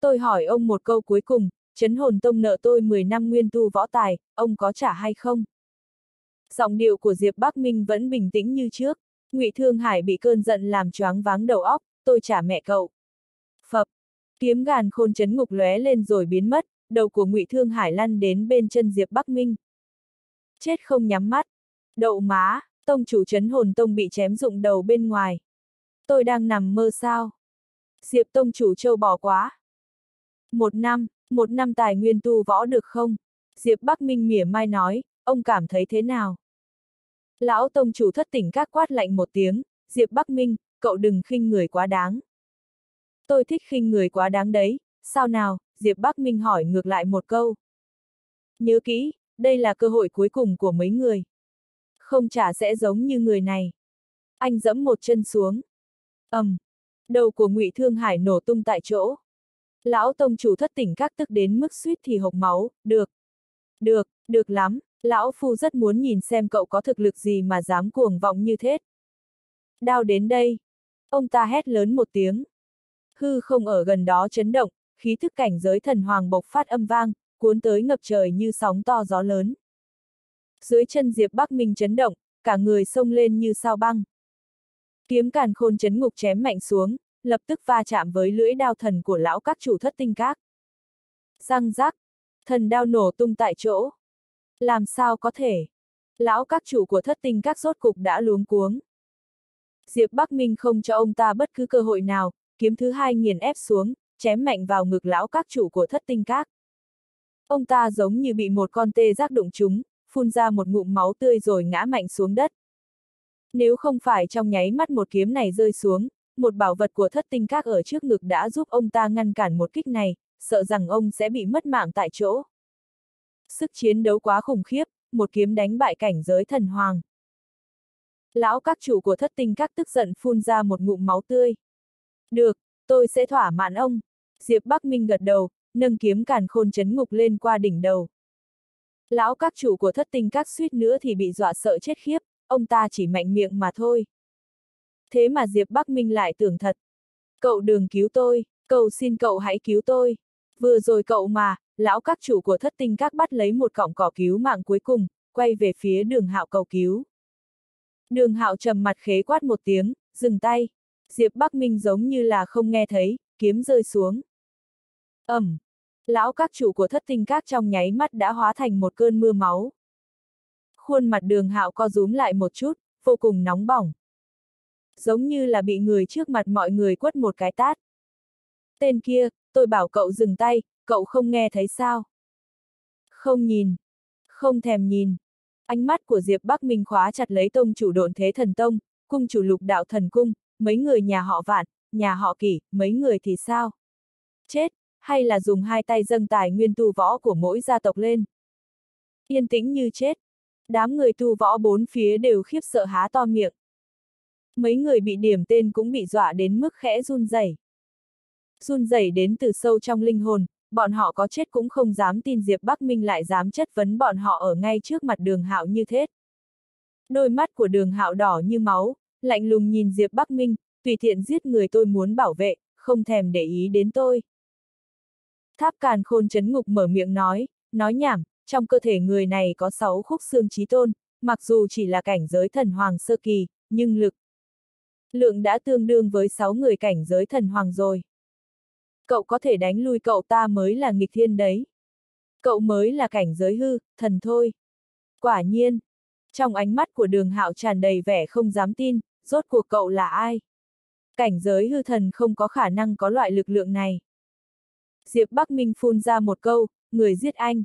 Tôi hỏi ông một câu cuối cùng, chấn hồn tông nợ tôi 10 năm nguyên tu võ tài, ông có trả hay không? Giọng điệu của Diệp Bắc Minh vẫn bình tĩnh như trước, Ngụy Thương Hải bị cơn giận làm choáng váng đầu óc, tôi trả mẹ cậu. Phập, kiếm gàn khôn chấn ngục lóe lên rồi biến mất, đầu của ngụy Thương Hải lăn đến bên chân Diệp Bắc Minh. Chết không nhắm mắt. Đậu má, tông chủ chấn hồn tông bị chém dụng đầu bên ngoài. Tôi đang nằm mơ sao? Diệp tông chủ châu bỏ quá. Một năm, một năm tài nguyên tu võ được không? Diệp Bắc Minh mỉa mai nói, ông cảm thấy thế nào? Lão tông chủ thất tỉnh các quát lạnh một tiếng, Diệp Bắc Minh, cậu đừng khinh người quá đáng. Tôi thích khinh người quá đáng đấy, sao nào, Diệp Bắc Minh hỏi ngược lại một câu. Nhớ kỹ, đây là cơ hội cuối cùng của mấy người. Không trả sẽ giống như người này. Anh dẫm một chân xuống. ầm, um, đầu của Ngụy Thương Hải nổ tung tại chỗ. Lão tông chủ thất tỉnh các tức đến mức suýt thì hộc máu, được. Được, được lắm, lão phu rất muốn nhìn xem cậu có thực lực gì mà dám cuồng vọng như thế. Đao đến đây. Ông ta hét lớn một tiếng. Hư không ở gần đó chấn động, khí thức cảnh giới thần hoàng bộc phát âm vang, cuốn tới ngập trời như sóng to gió lớn. Dưới chân Diệp Bắc Minh chấn động, cả người sông lên như sao băng. Kiếm càn khôn chấn ngục chém mạnh xuống, lập tức va chạm với lưỡi đao thần của lão các chủ thất tinh các. Răng rắc, thần đao nổ tung tại chỗ. Làm sao có thể? Lão các chủ của thất tinh các rốt cục đã luống cuống. Diệp Bắc Minh không cho ông ta bất cứ cơ hội nào, kiếm thứ hai nghiền ép xuống, chém mạnh vào ngực lão các chủ của thất tinh các. Ông ta giống như bị một con tê giác đụng trúng, phun ra một ngụm máu tươi rồi ngã mạnh xuống đất. Nếu không phải trong nháy mắt một kiếm này rơi xuống, một bảo vật của thất tinh các ở trước ngực đã giúp ông ta ngăn cản một kích này, sợ rằng ông sẽ bị mất mạng tại chỗ. Sức chiến đấu quá khủng khiếp, một kiếm đánh bại cảnh giới thần hoàng. Lão các chủ của thất tinh các tức giận phun ra một ngụm máu tươi. Được, tôi sẽ thỏa mãn ông. Diệp Bắc Minh gật đầu, nâng kiếm càn khôn chấn ngục lên qua đỉnh đầu. Lão các chủ của thất tinh các suýt nữa thì bị dọa sợ chết khiếp, ông ta chỉ mạnh miệng mà thôi. Thế mà Diệp Bắc Minh lại tưởng thật. Cậu đừng cứu tôi, cầu xin cậu hãy cứu tôi. Vừa rồi cậu mà, lão các chủ của thất tinh các bắt lấy một cọng cỏ cứu mạng cuối cùng, quay về phía đường hạo cầu cứu. Đường hạo trầm mặt khế quát một tiếng, dừng tay. Diệp Bắc Minh giống như là không nghe thấy, kiếm rơi xuống. ầm, Lão các chủ của thất tinh các trong nháy mắt đã hóa thành một cơn mưa máu. Khuôn mặt đường hạo co rúm lại một chút, vô cùng nóng bỏng. Giống như là bị người trước mặt mọi người quất một cái tát. Tên kia, tôi bảo cậu dừng tay, cậu không nghe thấy sao? Không nhìn. Không thèm nhìn. Ánh mắt của Diệp Bắc Minh khóa chặt lấy tông chủ độn thế thần tông, cung chủ lục đạo thần cung, mấy người nhà họ vạn, nhà họ kỷ, mấy người thì sao? Chết, hay là dùng hai tay dâng tài nguyên tu võ của mỗi gia tộc lên? Yên tĩnh như chết. Đám người tu võ bốn phía đều khiếp sợ há to miệng. Mấy người bị điểm tên cũng bị dọa đến mức khẽ run rẩy. Run rẩy đến từ sâu trong linh hồn, bọn họ có chết cũng không dám tin Diệp Bắc Minh lại dám chất vấn bọn họ ở ngay trước mặt đường hạo như thế. Đôi mắt của đường hạo đỏ như máu, lạnh lùng nhìn Diệp Bắc Minh, tùy tiện giết người tôi muốn bảo vệ, không thèm để ý đến tôi. Tháp càn khôn chấn ngục mở miệng nói, nói nhảm, trong cơ thể người này có sáu khúc xương trí tôn, mặc dù chỉ là cảnh giới thần hoàng sơ kỳ, nhưng lực. Lượng đã tương đương với sáu người cảnh giới thần hoàng rồi. Cậu có thể đánh lui cậu ta mới là nghịch thiên đấy. Cậu mới là cảnh giới hư, thần thôi. Quả nhiên. Trong ánh mắt của đường hạo tràn đầy vẻ không dám tin, rốt cuộc cậu là ai? Cảnh giới hư thần không có khả năng có loại lực lượng này. Diệp Bắc Minh phun ra một câu, người giết anh.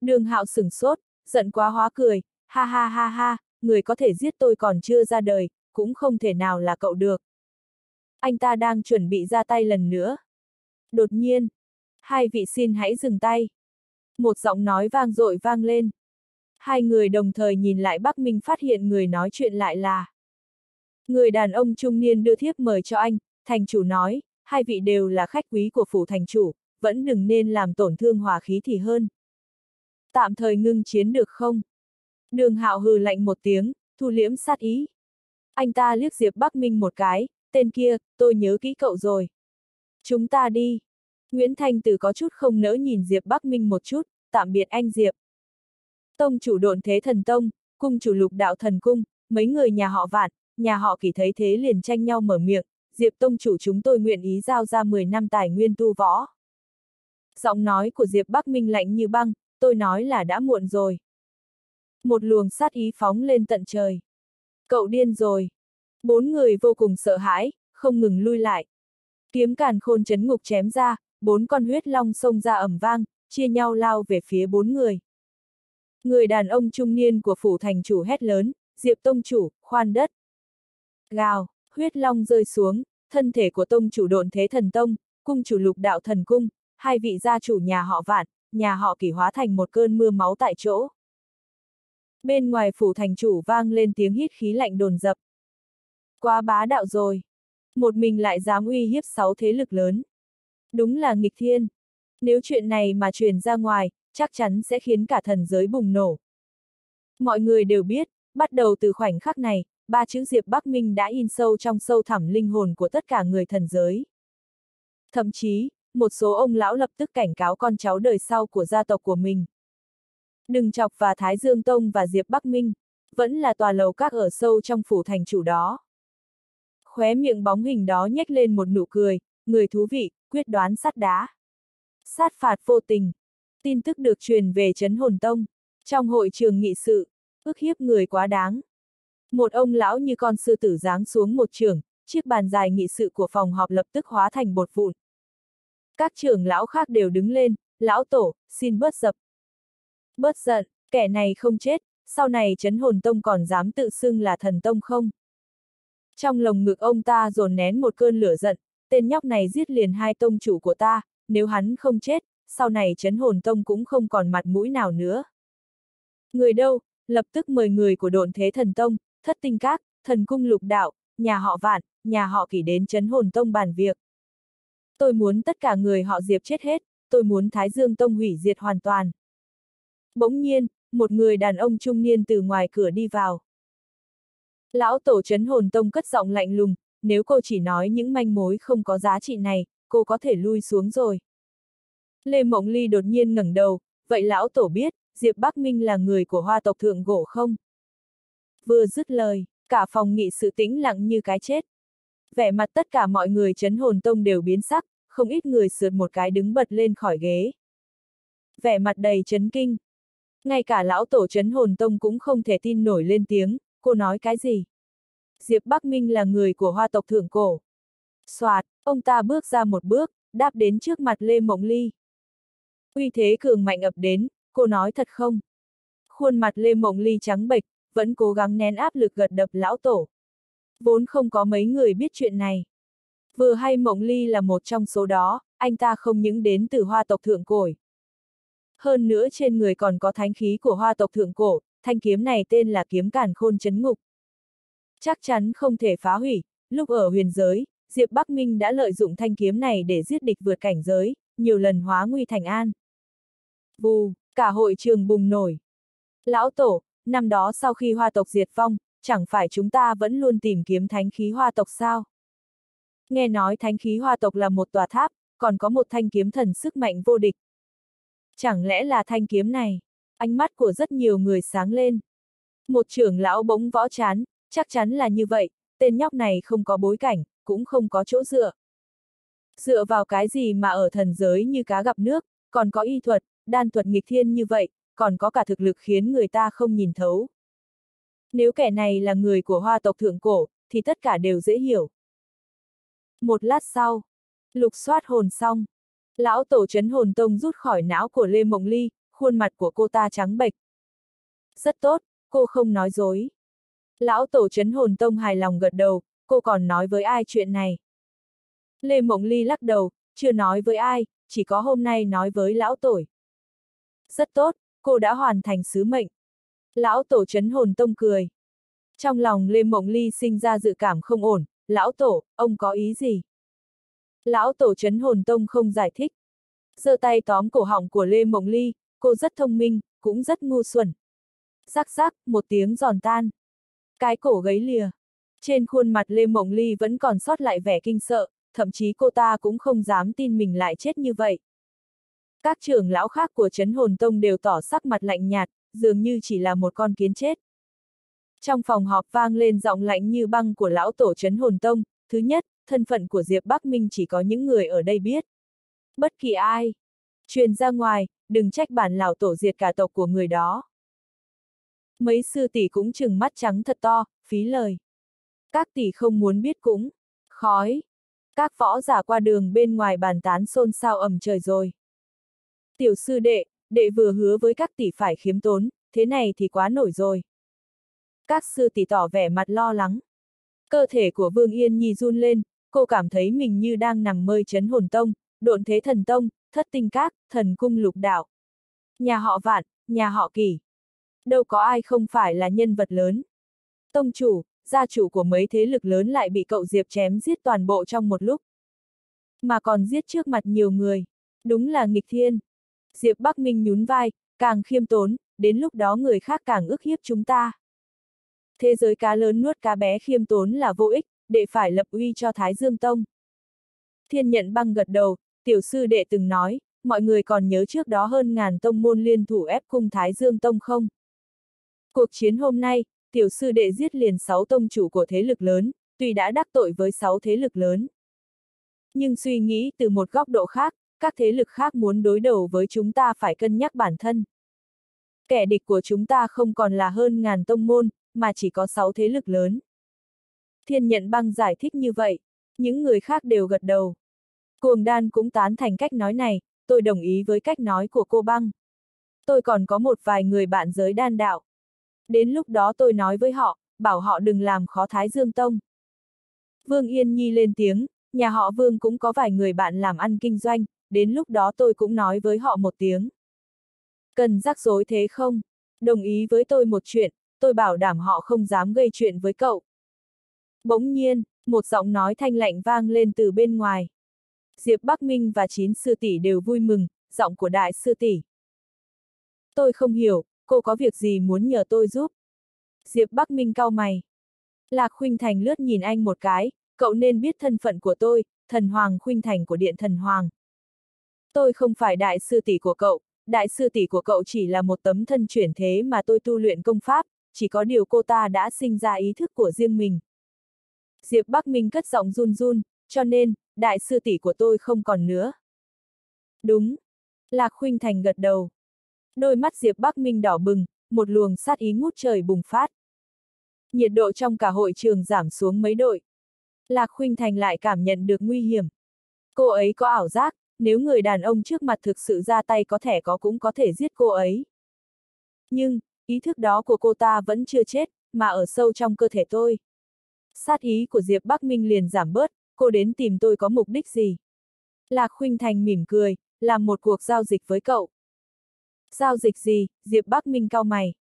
Đường hạo sửng sốt, giận quá hóa cười, ha ha ha ha, người có thể giết tôi còn chưa ra đời, cũng không thể nào là cậu được. Anh ta đang chuẩn bị ra tay lần nữa. Đột nhiên, hai vị xin hãy dừng tay. Một giọng nói vang dội vang lên. Hai người đồng thời nhìn lại Bắc Minh phát hiện người nói chuyện lại là. Người đàn ông trung niên đưa thiếp mời cho anh, thành chủ nói, hai vị đều là khách quý của phủ thành chủ, vẫn đừng nên làm tổn thương hòa khí thì hơn. Tạm thời ngưng chiến được không? Đường hạo hừ lạnh một tiếng, thu liễm sát ý. Anh ta liếc Diệp Bắc Minh một cái, tên kia, tôi nhớ kỹ cậu rồi. Chúng ta đi. Nguyễn Thanh Tử có chút không nỡ nhìn Diệp Bắc Minh một chút, tạm biệt anh Diệp. Tông chủ độn thế thần tông, cung chủ lục đạo thần cung, mấy người nhà họ vạn, nhà họ kỳ thấy thế liền tranh nhau mở miệng, Diệp Tông chủ chúng tôi nguyện ý giao ra 10 năm tài nguyên tu võ. Giọng nói của Diệp Bắc Minh lạnh như băng, tôi nói là đã muộn rồi. Một luồng sát ý phóng lên tận trời. Cậu điên rồi. Bốn người vô cùng sợ hãi, không ngừng lui lại. Kiếm càn khôn chấn ngục chém ra, bốn con huyết long xông ra ẩm vang, chia nhau lao về phía bốn người. Người đàn ông trung niên của phủ thành chủ hét lớn, Diệp Tông chủ, khoan đất. Gào, huyết long rơi xuống, thân thể của Tông chủ độn thế thần tông, cung chủ lục đạo thần cung, hai vị gia chủ nhà họ vạn, nhà họ kỷ hóa thành một cơn mưa máu tại chỗ. Bên ngoài phủ thành chủ vang lên tiếng hít khí lạnh đồn dập. Quá bá đạo rồi. Một mình lại dám uy hiếp sáu thế lực lớn. Đúng là nghịch thiên. Nếu chuyện này mà truyền ra ngoài, chắc chắn sẽ khiến cả thần giới bùng nổ. Mọi người đều biết, bắt đầu từ khoảnh khắc này, ba chữ Diệp Bắc Minh đã in sâu trong sâu thẳm linh hồn của tất cả người thần giới. Thậm chí, một số ông lão lập tức cảnh cáo con cháu đời sau của gia tộc của mình. Đừng chọc và Thái Dương Tông và Diệp Bắc Minh, vẫn là tòa lầu các ở sâu trong phủ thành chủ đó. Khóe miệng bóng hình đó nhếch lên một nụ cười, người thú vị, quyết đoán sắt đá. Sát phạt vô tình. Tin tức được truyền về Trấn Hồn Tông. Trong hội trường nghị sự, ức hiếp người quá đáng. Một ông lão như con sư tử giáng xuống một trường, chiếc bàn dài nghị sự của phòng họp lập tức hóa thành bột vụn. Các trưởng lão khác đều đứng lên, lão tổ, xin bớt dập. Bớt giận, kẻ này không chết, sau này chấn hồn tông còn dám tự xưng là thần tông không? Trong lồng ngực ông ta dồn nén một cơn lửa giận, tên nhóc này giết liền hai tông chủ của ta, nếu hắn không chết, sau này chấn hồn tông cũng không còn mặt mũi nào nữa. Người đâu, lập tức mời người của độn thế thần tông, thất tinh các, thần cung lục đạo, nhà họ vạn, nhà họ kỷ đến chấn hồn tông bàn việc. Tôi muốn tất cả người họ diệp chết hết, tôi muốn Thái Dương Tông hủy diệt hoàn toàn. Bỗng nhiên, một người đàn ông trung niên từ ngoài cửa đi vào. Lão tổ chấn hồn tông cất giọng lạnh lùng, nếu cô chỉ nói những manh mối không có giá trị này, cô có thể lui xuống rồi. Lê Mộng Ly đột nhiên ngẩng đầu, vậy lão tổ biết, Diệp Bắc Minh là người của hoa tộc thượng gỗ không? Vừa dứt lời, cả phòng nghị sự tĩnh lặng như cái chết. Vẻ mặt tất cả mọi người chấn hồn tông đều biến sắc, không ít người sượt một cái đứng bật lên khỏi ghế. Vẻ mặt đầy chấn kinh. Ngay cả lão tổ chấn hồn tông cũng không thể tin nổi lên tiếng, cô nói cái gì? Diệp Bắc Minh là người của hoa tộc thượng cổ. Soạt, ông ta bước ra một bước, đáp đến trước mặt Lê Mộng Ly. Uy thế cường mạnh ập đến, cô nói thật không? Khuôn mặt Lê Mộng Ly trắng bệch, vẫn cố gắng nén áp lực gật đập lão tổ. Vốn không có mấy người biết chuyện này. Vừa hay Mộng Ly là một trong số đó, anh ta không những đến từ hoa tộc thượng cổ. Hơn nữa trên người còn có thánh khí của hoa tộc thượng cổ, thanh kiếm này tên là kiếm cản khôn chấn ngục. Chắc chắn không thể phá hủy, lúc ở huyền giới, Diệp Bắc Minh đã lợi dụng thanh kiếm này để giết địch vượt cảnh giới, nhiều lần hóa nguy thành an. Vù, cả hội trường bùng nổi. Lão Tổ, năm đó sau khi hoa tộc diệt vong, chẳng phải chúng ta vẫn luôn tìm kiếm thánh khí hoa tộc sao? Nghe nói thánh khí hoa tộc là một tòa tháp, còn có một thanh kiếm thần sức mạnh vô địch. Chẳng lẽ là thanh kiếm này? Ánh mắt của rất nhiều người sáng lên. Một trưởng lão bỗng võ chán, chắc chắn là như vậy, tên nhóc này không có bối cảnh, cũng không có chỗ dựa. Dựa vào cái gì mà ở thần giới như cá gặp nước, còn có y thuật, đan thuật nghịch thiên như vậy, còn có cả thực lực khiến người ta không nhìn thấu. Nếu kẻ này là người của hoa tộc thượng cổ, thì tất cả đều dễ hiểu. Một lát sau, lục soát hồn xong, lão tổ chấn hồn tông rút khỏi não của Lê Mộng Ly, khuôn mặt của cô ta trắng bệch. Rất tốt, cô không nói dối. Lão tổ chấn hồn tông hài lòng gật đầu, cô còn nói với ai chuyện này? Lê Mộng Ly lắc đầu, chưa nói với ai, chỉ có hôm nay nói với lão tổ. Rất tốt, cô đã hoàn thành sứ mệnh. Lão tổ chấn hồn tông cười. Trong lòng Lê Mộng Ly sinh ra dự cảm không ổn, lão tổ, ông có ý gì? Lão tổ chấn hồn tông không giải thích. giơ tay tóm cổ họng của Lê Mộng Ly, cô rất thông minh, cũng rất ngu xuẩn. Rắc rắc, một tiếng giòn tan. Cái cổ gấy lìa. Trên khuôn mặt Lê Mộng Ly vẫn còn sót lại vẻ kinh sợ, thậm chí cô ta cũng không dám tin mình lại chết như vậy. Các trưởng lão khác của Trấn Hồn Tông đều tỏ sắc mặt lạnh nhạt, dường như chỉ là một con kiến chết. Trong phòng họp vang lên giọng lạnh như băng của lão tổ Trấn Hồn Tông, thứ nhất, thân phận của Diệp Bắc Minh chỉ có những người ở đây biết. Bất kỳ ai. Truyền ra ngoài, đừng trách bản lão tổ diệt cả tộc của người đó. Mấy sư tỷ cũng chừng mắt trắng thật to, phí lời. Các tỷ không muốn biết cũng, khói. Các võ giả qua đường bên ngoài bàn tán xôn xao ẩm trời rồi. Tiểu sư đệ, đệ vừa hứa với các tỷ phải khiếm tốn, thế này thì quá nổi rồi. Các sư tỷ tỏ vẻ mặt lo lắng. Cơ thể của Vương Yên Nhi run lên, cô cảm thấy mình như đang nằm mơi chấn hồn tông, độn thế thần tông, thất tinh các, thần cung lục đạo. Nhà họ vạn, nhà họ kỳ. Đâu có ai không phải là nhân vật lớn. Tông chủ, gia chủ của mấy thế lực lớn lại bị cậu Diệp chém giết toàn bộ trong một lúc. Mà còn giết trước mặt nhiều người. Đúng là nghịch thiên. Diệp Bắc Minh nhún vai, càng khiêm tốn, đến lúc đó người khác càng ức hiếp chúng ta. Thế giới cá lớn nuốt cá bé khiêm tốn là vô ích, để phải lập uy cho Thái Dương Tông. Thiên nhận băng gật đầu, tiểu sư đệ từng nói, mọi người còn nhớ trước đó hơn ngàn tông môn liên thủ ép cung Thái Dương Tông không? Cuộc chiến hôm nay, tiểu sư đệ giết liền sáu tông chủ của thế lực lớn, tuy đã đắc tội với sáu thế lực lớn. Nhưng suy nghĩ từ một góc độ khác, các thế lực khác muốn đối đầu với chúng ta phải cân nhắc bản thân. Kẻ địch của chúng ta không còn là hơn ngàn tông môn, mà chỉ có sáu thế lực lớn. Thiên nhận băng giải thích như vậy, những người khác đều gật đầu. Cuồng đan cũng tán thành cách nói này, tôi đồng ý với cách nói của cô băng. Tôi còn có một vài người bạn giới đan đạo. Đến lúc đó tôi nói với họ, bảo họ đừng làm khó Thái Dương Tông. Vương Yên Nhi lên tiếng, nhà họ Vương cũng có vài người bạn làm ăn kinh doanh, đến lúc đó tôi cũng nói với họ một tiếng. Cần rắc rối thế không? Đồng ý với tôi một chuyện, tôi bảo đảm họ không dám gây chuyện với cậu. Bỗng nhiên, một giọng nói thanh lạnh vang lên từ bên ngoài. Diệp Bắc Minh và chín sư tỷ đều vui mừng, giọng của đại sư tỷ. Tôi không hiểu, cô có việc gì muốn nhờ tôi giúp? Diệp Bắc Minh cau mày. Lạc Khuynh Thành lướt nhìn anh một cái, cậu nên biết thân phận của tôi, thần Hoàng Khuynh Thành của Điện Thần Hoàng. Tôi không phải đại sư tỷ của cậu, đại sư tỷ của cậu chỉ là một tấm thân chuyển thế mà tôi tu luyện công pháp, chỉ có điều cô ta đã sinh ra ý thức của riêng mình. Diệp Bắc Minh cất giọng run run, cho nên, đại sư tỷ của tôi không còn nữa. Đúng. Lạc Khuynh Thành gật đầu. Đôi mắt Diệp Bắc Minh đỏ bừng, một luồng sát ý ngút trời bùng phát. Nhiệt độ trong cả hội trường giảm xuống mấy độ. Lạc Khuynh Thành lại cảm nhận được nguy hiểm. Cô ấy có ảo giác, nếu người đàn ông trước mặt thực sự ra tay có thể có cũng có thể giết cô ấy. Nhưng, ý thức đó của cô ta vẫn chưa chết, mà ở sâu trong cơ thể tôi. Sát ý của Diệp Bắc Minh liền giảm bớt, cô đến tìm tôi có mục đích gì? Lạc Khuynh Thành mỉm cười, làm một cuộc giao dịch với cậu. Giao dịch gì? Diệp Bắc Minh cao mày.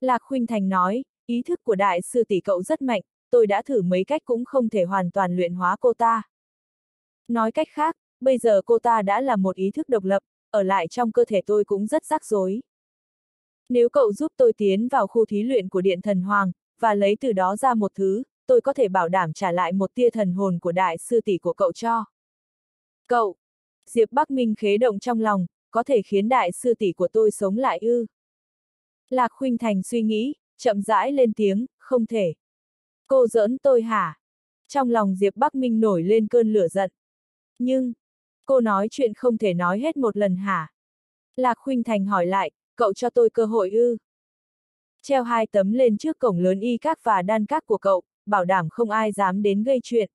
Lạc Khuynh Thành nói, ý thức của đại sư tỷ cậu rất mạnh, tôi đã thử mấy cách cũng không thể hoàn toàn luyện hóa cô ta. Nói cách khác, bây giờ cô ta đã là một ý thức độc lập, ở lại trong cơ thể tôi cũng rất rắc rối. Nếu cậu giúp tôi tiến vào khu thí luyện của Điện Thần Hoàng, và lấy từ đó ra một thứ, tôi có thể bảo đảm trả lại một tia thần hồn của đại sư tỷ của cậu cho. Cậu! Diệp Bắc Minh khế động trong lòng, có thể khiến đại sư tỷ của tôi sống lại ư. Lạc Khuynh Thành suy nghĩ, chậm rãi lên tiếng, không thể. Cô giỡn tôi hả? Trong lòng Diệp Bắc Minh nổi lên cơn lửa giận. Nhưng, cô nói chuyện không thể nói hết một lần hả? Lạc Khuynh Thành hỏi lại, cậu cho tôi cơ hội ư? Treo hai tấm lên trước cổng lớn y các và đan các của cậu, bảo đảm không ai dám đến gây chuyện.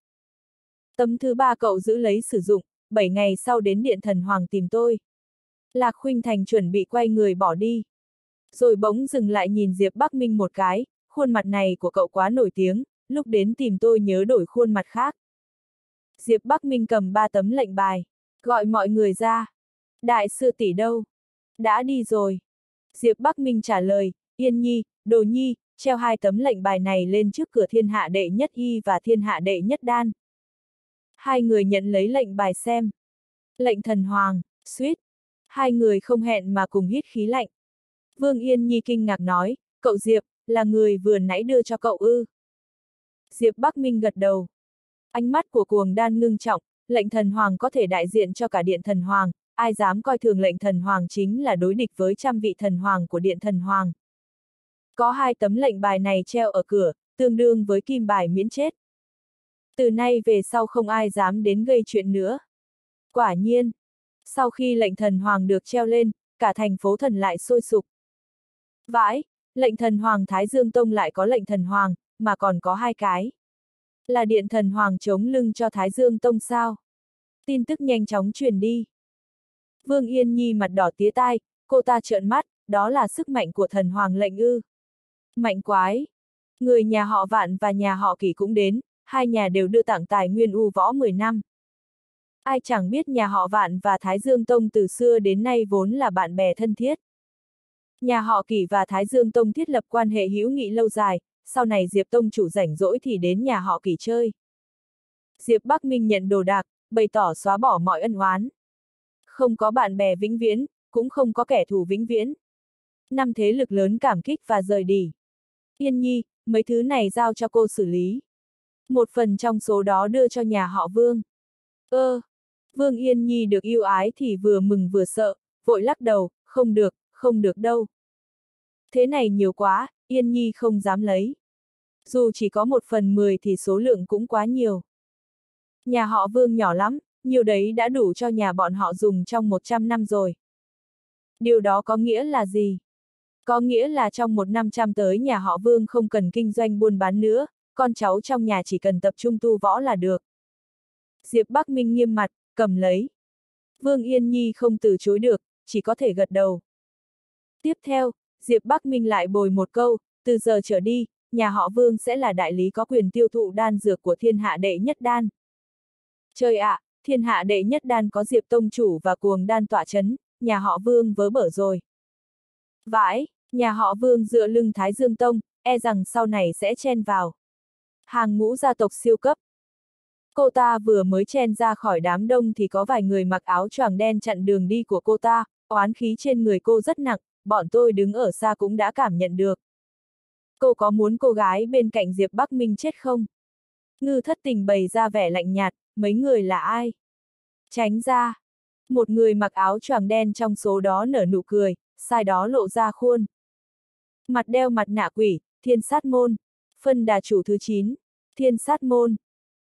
Tấm thứ ba cậu giữ lấy sử dụng, 7 ngày sau đến Điện Thần Hoàng tìm tôi. Lạc Khuynh Thành chuẩn bị quay người bỏ đi. Rồi bỗng dừng lại nhìn Diệp Bắc Minh một cái, khuôn mặt này của cậu quá nổi tiếng, lúc đến tìm tôi nhớ đổi khuôn mặt khác. Diệp Bắc Minh cầm ba tấm lệnh bài, gọi mọi người ra. Đại sư tỷ đâu? Đã đi rồi. Diệp Bắc Minh trả lời, Yên Nhi, Đồ Nhi, treo hai tấm lệnh bài này lên trước cửa thiên hạ đệ nhất y và thiên hạ đệ nhất đan. Hai người nhận lấy lệnh bài xem. Lệnh thần hoàng, suýt. Hai người không hẹn mà cùng hít khí lạnh. Vương Yên Nhi kinh ngạc nói, cậu Diệp, là người vừa nãy đưa cho cậu ư. Diệp Bắc Minh gật đầu. Ánh mắt của cuồng đan ngưng trọng, lệnh thần hoàng có thể đại diện cho cả điện thần hoàng, ai dám coi thường lệnh thần hoàng chính là đối địch với trăm vị thần hoàng của điện thần hoàng. Có hai tấm lệnh bài này treo ở cửa, tương đương với kim bài miễn chết. Từ nay về sau không ai dám đến gây chuyện nữa. Quả nhiên, Sau khi lệnh thần hoàng được treo lên, cả thành phố thần lại sôi sục. Vãi, lệnh thần hoàng Thái Dương Tông lại có lệnh thần hoàng, mà còn có hai cái. Là điện thần hoàng chống lưng cho Thái Dương Tông sao? Tin tức nhanh chóng truyền đi. Vương Yên Nhi mặt đỏ tía tai, cô ta trợn mắt, đó là sức mạnh của thần hoàng lệnh ư. Mạnh quái. Người nhà họ Vạn và nhà họ Kỷ cũng đến, hai nhà đều đưa tặng tài nguyên u võ 10 năm. Ai chẳng biết nhà họ Vạn và Thái Dương Tông từ xưa đến nay vốn là bạn bè thân thiết. Nhà họ Kỷ và Thái Dương Tông thiết lập quan hệ hữu nghị lâu dài, sau này Diệp Tông chủ rảnh rỗi thì đến nhà họ Kỷ chơi. Diệp Bắc Minh nhận đồ đạc, bày tỏ xóa bỏ mọi ân oán. Không có bạn bè vĩnh viễn, cũng không có kẻ thù vĩnh viễn. Năm thế lực lớn cảm kích và rời đi. Yên nhi, mấy thứ này giao cho cô xử lý. Một phần trong số đó đưa cho nhà họ Vương. Ơ, Vương Yên Nhi được yêu ái thì vừa mừng vừa sợ, vội lắc đầu, không được, không được đâu. Thế này nhiều quá, Yên Nhi không dám lấy. Dù chỉ có một phần mười thì số lượng cũng quá nhiều. Nhà họ Vương nhỏ lắm, nhiều đấy đã đủ cho nhà bọn họ dùng trong 100 năm rồi. Điều đó có nghĩa là gì? Có nghĩa là trong một năm trăm tới nhà họ Vương không cần kinh doanh buôn bán nữa, con cháu trong nhà chỉ cần tập trung tu võ là được. Diệp Bắc Minh nghiêm mặt, cầm lấy. Vương Yên Nhi không từ chối được, chỉ có thể gật đầu. Tiếp theo, Diệp Bắc Minh lại bồi một câu, từ giờ trở đi, nhà họ Vương sẽ là đại lý có quyền tiêu thụ đan dược của thiên hạ đệ nhất đan. Trời ạ, à, thiên hạ đệ nhất đan có Diệp Tông Chủ và cuồng đan tỏa chấn, nhà họ Vương vớ bở rồi. Vãi, nhà họ Vương dựa lưng Thái Dương Tông, e rằng sau này sẽ chen vào. Hàng ngũ gia tộc siêu cấp. Cô ta vừa mới chen ra khỏi đám đông thì có vài người mặc áo choàng đen chặn đường đi của cô ta, oán khí trên người cô rất nặng, bọn tôi đứng ở xa cũng đã cảm nhận được. Cô có muốn cô gái bên cạnh Diệp Bắc Minh chết không? Ngư thất tình bày ra vẻ lạnh nhạt, mấy người là ai? Tránh ra. Một người mặc áo choàng đen trong số đó nở nụ cười, sai đó lộ ra khuôn. Mặt đeo mặt nạ quỷ, thiên sát môn. Phân đà chủ thứ 9, thiên sát môn.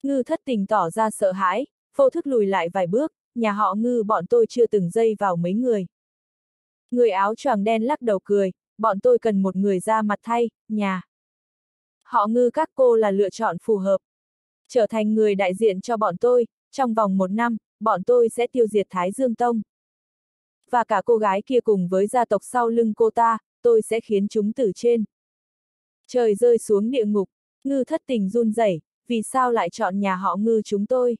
Ngư thất tình tỏ ra sợ hãi, vô thức lùi lại vài bước, nhà họ ngư bọn tôi chưa từng dây vào mấy người. Người áo choàng đen lắc đầu cười, bọn tôi cần một người ra mặt thay, nhà. Họ ngư các cô là lựa chọn phù hợp. Trở thành người đại diện cho bọn tôi, trong vòng một năm, bọn tôi sẽ tiêu diệt Thái Dương Tông. Và cả cô gái kia cùng với gia tộc sau lưng cô ta, tôi sẽ khiến chúng tử trên. Trời rơi xuống địa ngục, ngư thất tình run rẩy, vì sao lại chọn nhà họ ngư chúng tôi?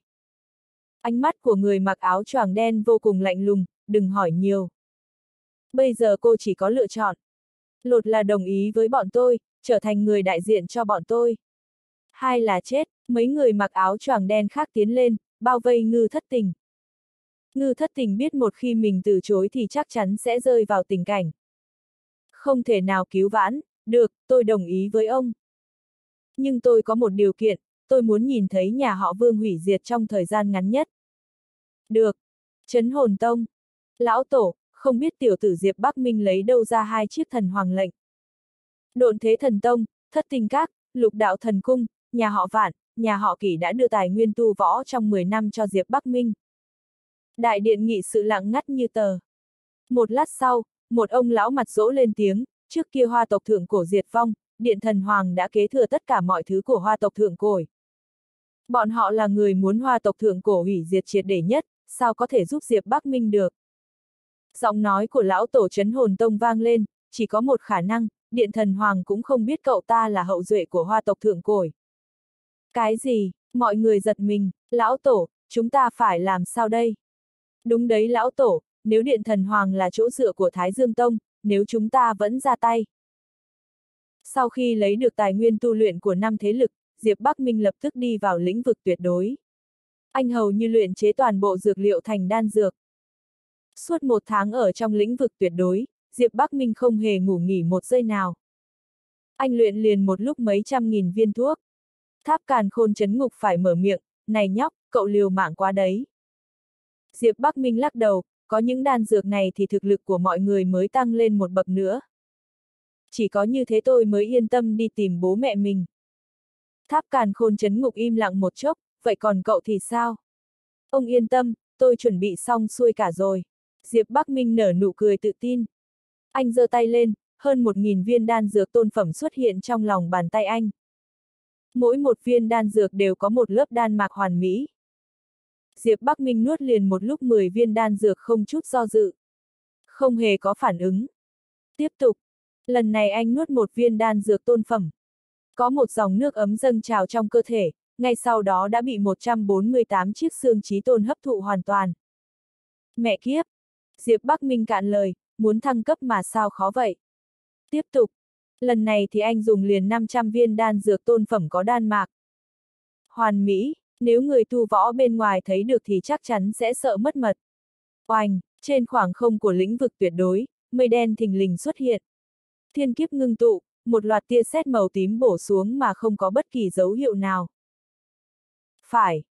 Ánh mắt của người mặc áo choàng đen vô cùng lạnh lùng, đừng hỏi nhiều. Bây giờ cô chỉ có lựa chọn. Lột là đồng ý với bọn tôi, trở thành người đại diện cho bọn tôi. Hai là chết, mấy người mặc áo choàng đen khác tiến lên, bao vây ngư thất tình. Ngư thất tình biết một khi mình từ chối thì chắc chắn sẽ rơi vào tình cảnh. Không thể nào cứu vãn, được, tôi đồng ý với ông. Nhưng tôi có một điều kiện, tôi muốn nhìn thấy nhà họ Vương hủy diệt trong thời gian ngắn nhất. Được. Chấn hồn tông. Lão tổ, không biết tiểu tử Diệp Bắc Minh lấy đâu ra hai chiếc thần hoàng lệnh. Độn thế thần tông, thất tinh các, lục đạo thần cung, nhà họ Vạn, nhà họ Kỷ đã đưa tài nguyên tu võ trong 10 năm cho Diệp Bắc Minh. Đại điện nghị sự lặng ngắt như tờ. Một lát sau, một ông lão mặt dỗ lên tiếng, trước kia hoa tộc thượng cổ diệt vong, điện thần hoàng đã kế thừa tất cả mọi thứ của hoa tộc thượng cổ. Bọn họ là người muốn hoa tộc thượng cổ hủy diệt triệt để nhất, sao có thể giúp Diệp Bắc Minh được. Giọng nói của lão tổ chấn hồn tông vang lên, chỉ có một khả năng, điện thần hoàng cũng không biết cậu ta là hậu duệ của hoa tộc thượng cổ. Cái gì, mọi người giật mình, lão tổ, chúng ta phải làm sao đây? Đúng đấy lão tổ, nếu điện thần hoàng là chỗ dựa của Thái Dương Tông, nếu chúng ta vẫn ra tay. Sau khi lấy được tài nguyên tu luyện của năm thế lực, Diệp Bắc Minh lập tức đi vào lĩnh vực tuyệt đối. Anh hầu như luyện chế toàn bộ dược liệu thành đan dược. Suốt một tháng ở trong lĩnh vực tuyệt đối, Diệp Bắc Minh không hề ngủ nghỉ một giây nào. Anh luyện liền một lúc mấy trăm nghìn viên thuốc. Tháp càn khôn chấn ngục phải mở miệng, này nhóc, cậu liều mạng quá đấy. Diệp Bắc Minh lắc đầu, có những đan dược này thì thực lực của mọi người mới tăng lên một bậc nữa. Chỉ có như thế tôi mới yên tâm đi tìm bố mẹ mình. Tháp càn khôn chấn ngục im lặng một chốc, vậy còn cậu thì sao? Ông yên tâm, tôi chuẩn bị xong xuôi cả rồi. Diệp Bắc Minh nở nụ cười tự tin. Anh giơ tay lên, hơn một nghìn viên đan dược tôn phẩm xuất hiện trong lòng bàn tay anh. Mỗi một viên đan dược đều có một lớp đan mạc hoàn mỹ. Diệp Bắc Minh nuốt liền một lúc 10 viên đan dược không chút do dự. Không hề có phản ứng. Tiếp tục. Lần này anh nuốt một viên đan dược tôn phẩm. Có một dòng nước ấm dâng trào trong cơ thể, ngay sau đó đã bị 148 chiếc xương trí tôn hấp thụ hoàn toàn. Mẹ kiếp! Diệp Bắc Minh cạn lời, muốn thăng cấp mà sao khó vậy? Tiếp tục. Lần này thì anh dùng liền 500 viên đan dược tôn phẩm có đan mạc. Hoàn mỹ, nếu người tu võ bên ngoài thấy được thì chắc chắn sẽ sợ mất mật. Oanh, trên khoảng không của lĩnh vực tuyệt đối, mây đen thình lình xuất hiện. Thiên kiếp ngưng tụ, một loạt tia sét màu tím bổ xuống mà không có bất kỳ dấu hiệu nào. Phải.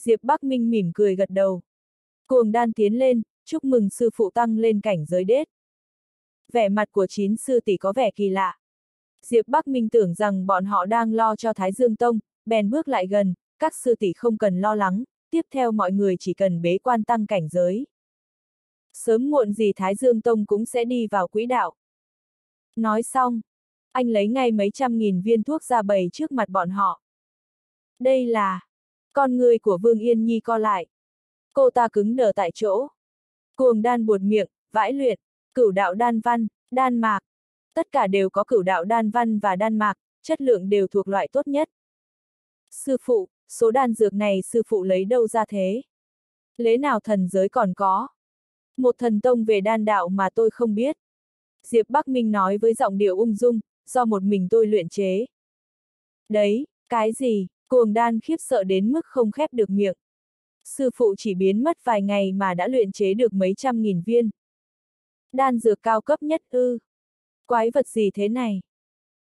Diệp Bắc Minh mỉm cười gật đầu. Cuồng đan tiến lên, chúc mừng sư phụ tăng lên cảnh giới đết. Vẻ mặt của chín sư tỷ có vẻ kỳ lạ. Diệp Bắc Minh tưởng rằng bọn họ đang lo cho Thái Dương Tông, bèn bước lại gần, các sư tỷ không cần lo lắng, tiếp theo mọi người chỉ cần bế quan tăng cảnh giới. Sớm muộn gì Thái Dương Tông cũng sẽ đi vào quỹ đạo. Nói xong, anh lấy ngay mấy trăm nghìn viên thuốc ra bày trước mặt bọn họ. Đây là... Con người của Vương Yên Nhi co lại. Cô ta cứng đờ tại chỗ. Cuồng đan buột miệng, vãi luyện, cửu đạo đan văn, đan mạc. Tất cả đều có cửu đạo đan văn và đan mạc, chất lượng đều thuộc loại tốt nhất. Sư phụ, số đan dược này sư phụ lấy đâu ra thế? Lễ nào thần giới còn có? Một thần tông về đan đạo mà tôi không biết. Diệp Bắc Minh nói với giọng điệu ung dung, do một mình tôi luyện chế. Đấy, cái gì, cuồng đan khiếp sợ đến mức không khép được miệng. Sư phụ chỉ biến mất vài ngày mà đã luyện chế được mấy trăm nghìn viên. Đan dược cao cấp nhất ư. Quái vật gì thế này?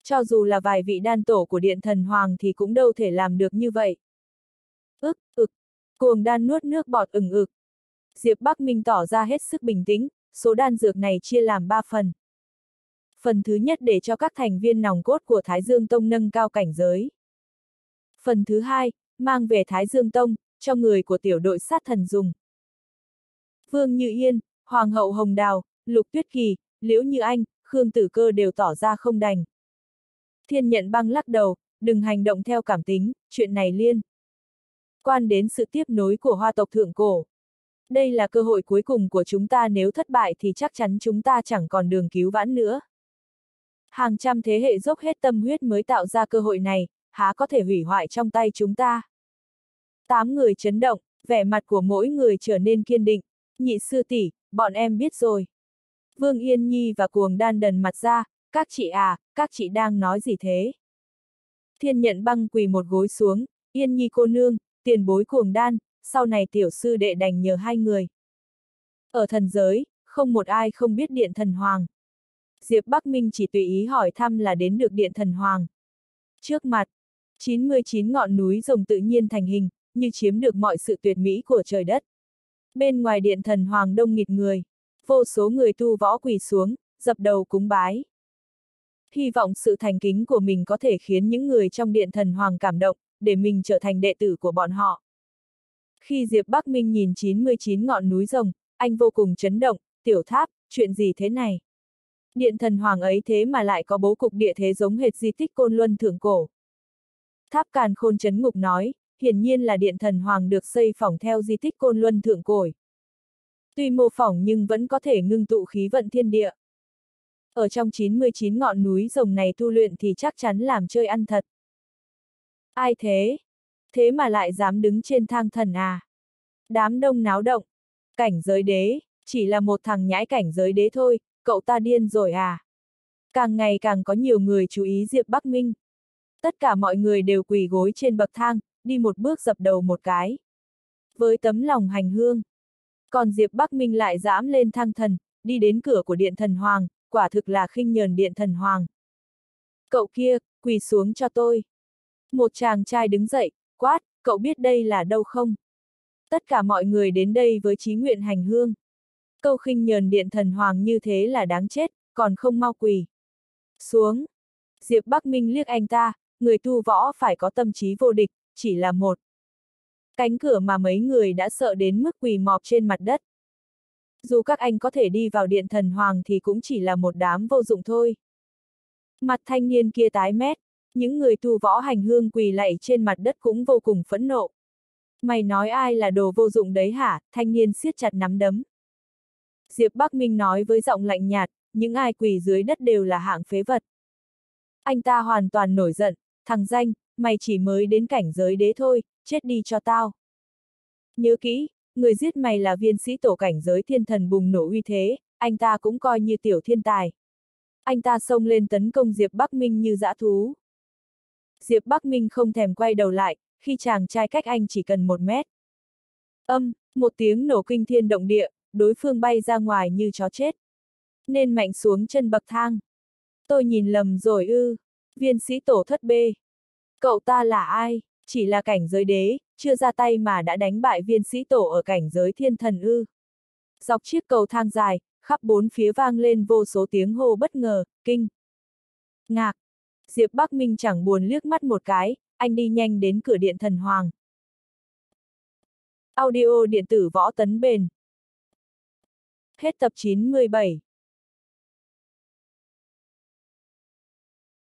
Cho dù là vài vị đan tổ của điện thần hoàng thì cũng đâu thể làm được như vậy. Ức, ực, cuồng đan nuốt nước bọt ừng ực. Diệp Bắc Minh tỏ ra hết sức bình tĩnh, số đan dược này chia làm ba phần. Phần thứ nhất để cho các thành viên nòng cốt của Thái Dương Tông nâng cao cảnh giới. Phần thứ hai, mang về Thái Dương Tông, cho người của tiểu đội sát thần dùng. Vương Như Yên, Hoàng hậu Hồng Đào, Lục Tuyết Kỳ, Liễu Như Anh, Khương Tử Cơ đều tỏ ra không đành. Thiên nhận băng lắc đầu, đừng hành động theo cảm tính, chuyện này liên. Quan đến sự tiếp nối của hoa tộc thượng cổ. Đây là cơ hội cuối cùng của chúng ta nếu thất bại thì chắc chắn chúng ta chẳng còn đường cứu vãn nữa. Hàng trăm thế hệ dốc hết tâm huyết mới tạo ra cơ hội này, há có thể hủy hoại trong tay chúng ta. Tám người chấn động, vẻ mặt của mỗi người trở nên kiên định, nhị sư tỷ, bọn em biết rồi. Vương Yên Nhi và cuồng đan đần mặt ra, các chị à, các chị đang nói gì thế? Thiên nhận băng quỳ một gối xuống, Yên Nhi cô nương, tiền bối cuồng đan, sau này tiểu sư đệ đành nhờ hai người. Ở thần giới, không một ai không biết điện thần hoàng. Diệp Bắc Minh chỉ tùy ý hỏi thăm là đến được điện thần hoàng. Trước mặt, 99 ngọn núi rồng tự nhiên thành hình, như chiếm được mọi sự tuyệt mỹ của trời đất. Bên ngoài điện thần hoàng đông nghịt người, vô số người tu võ quỳ xuống, dập đầu cúng bái. Hy vọng sự thành kính của mình có thể khiến những người trong điện thần hoàng cảm động, để mình trở thành đệ tử của bọn họ. Khi Diệp Bắc Minh nhìn 99 ngọn núi rồng, anh vô cùng chấn động, tiểu tháp, chuyện gì thế này? Điện thần hoàng ấy thế mà lại có bố cục địa thế giống hệt di tích côn luân thượng cổ. Tháp càn khôn chấn ngục nói, hiển nhiên là điện thần hoàng được xây phỏng theo di tích côn luân thượng cổ. Tuy mô phỏng nhưng vẫn có thể ngưng tụ khí vận thiên địa. Ở trong 99 ngọn núi rồng này tu luyện thì chắc chắn làm chơi ăn thật. Ai thế? Thế mà lại dám đứng trên thang thần à? Đám đông náo động. Cảnh giới đế, chỉ là một thằng nhãi cảnh giới đế thôi, cậu ta điên rồi à? Càng ngày càng có nhiều người chú ý Diệp Bắc Minh. Tất cả mọi người đều quỳ gối trên bậc thang, đi một bước dập đầu một cái. Với tấm lòng hành hương. Còn Diệp Bắc Minh lại dám lên thang thần, đi đến cửa của điện thần hoàng, quả thực là khinh nhờn điện thần hoàng. Cậu kia, quỳ xuống cho tôi. Một chàng trai đứng dậy, quát, cậu biết đây là đâu không? Tất cả mọi người đến đây với chí nguyện hành hương. Câu khinh nhờn điện thần hoàng như thế là đáng chết, còn không mau quỳ. Xuống. Diệp Bắc Minh liếc anh ta, người tu võ phải có tâm trí vô địch, chỉ là một. Cánh cửa mà mấy người đã sợ đến mức quỳ mọp trên mặt đất. Dù các anh có thể đi vào điện thần hoàng thì cũng chỉ là một đám vô dụng thôi. Mặt thanh niên kia tái mét, những người tu võ hành hương quỳ lạy trên mặt đất cũng vô cùng phẫn nộ. Mày nói ai là đồ vô dụng đấy hả, thanh niên siết chặt nắm đấm. Diệp Bắc Minh nói với giọng lạnh nhạt, những ai quỳ dưới đất đều là hạng phế vật. Anh ta hoàn toàn nổi giận, thằng danh, mày chỉ mới đến cảnh giới đế thôi, chết đi cho tao. Nhớ kỹ, người giết mày là viên sĩ tổ cảnh giới thiên thần bùng nổ uy thế, anh ta cũng coi như tiểu thiên tài. Anh ta xông lên tấn công Diệp Bắc Minh như dã thú. Diệp Bắc Minh không thèm quay đầu lại, khi chàng trai cách anh chỉ cần một mét. Âm, một tiếng nổ kinh thiên động địa, đối phương bay ra ngoài như chó chết. Nên mạnh xuống chân bậc thang. Tôi nhìn lầm rồi ư, viên sĩ tổ thất bê. Cậu ta là ai? Chỉ là cảnh giới đế, chưa ra tay mà đã đánh bại viên sĩ tổ ở cảnh giới thiên thần ư. Dọc chiếc cầu thang dài, khắp bốn phía vang lên vô số tiếng hô bất ngờ, kinh. Ngạc. Diệp Bắc Minh chẳng buồn liếc mắt một cái, anh đi nhanh đến cửa điện thần hoàng. Audio điện tử võ tấn bền. Hết tập 97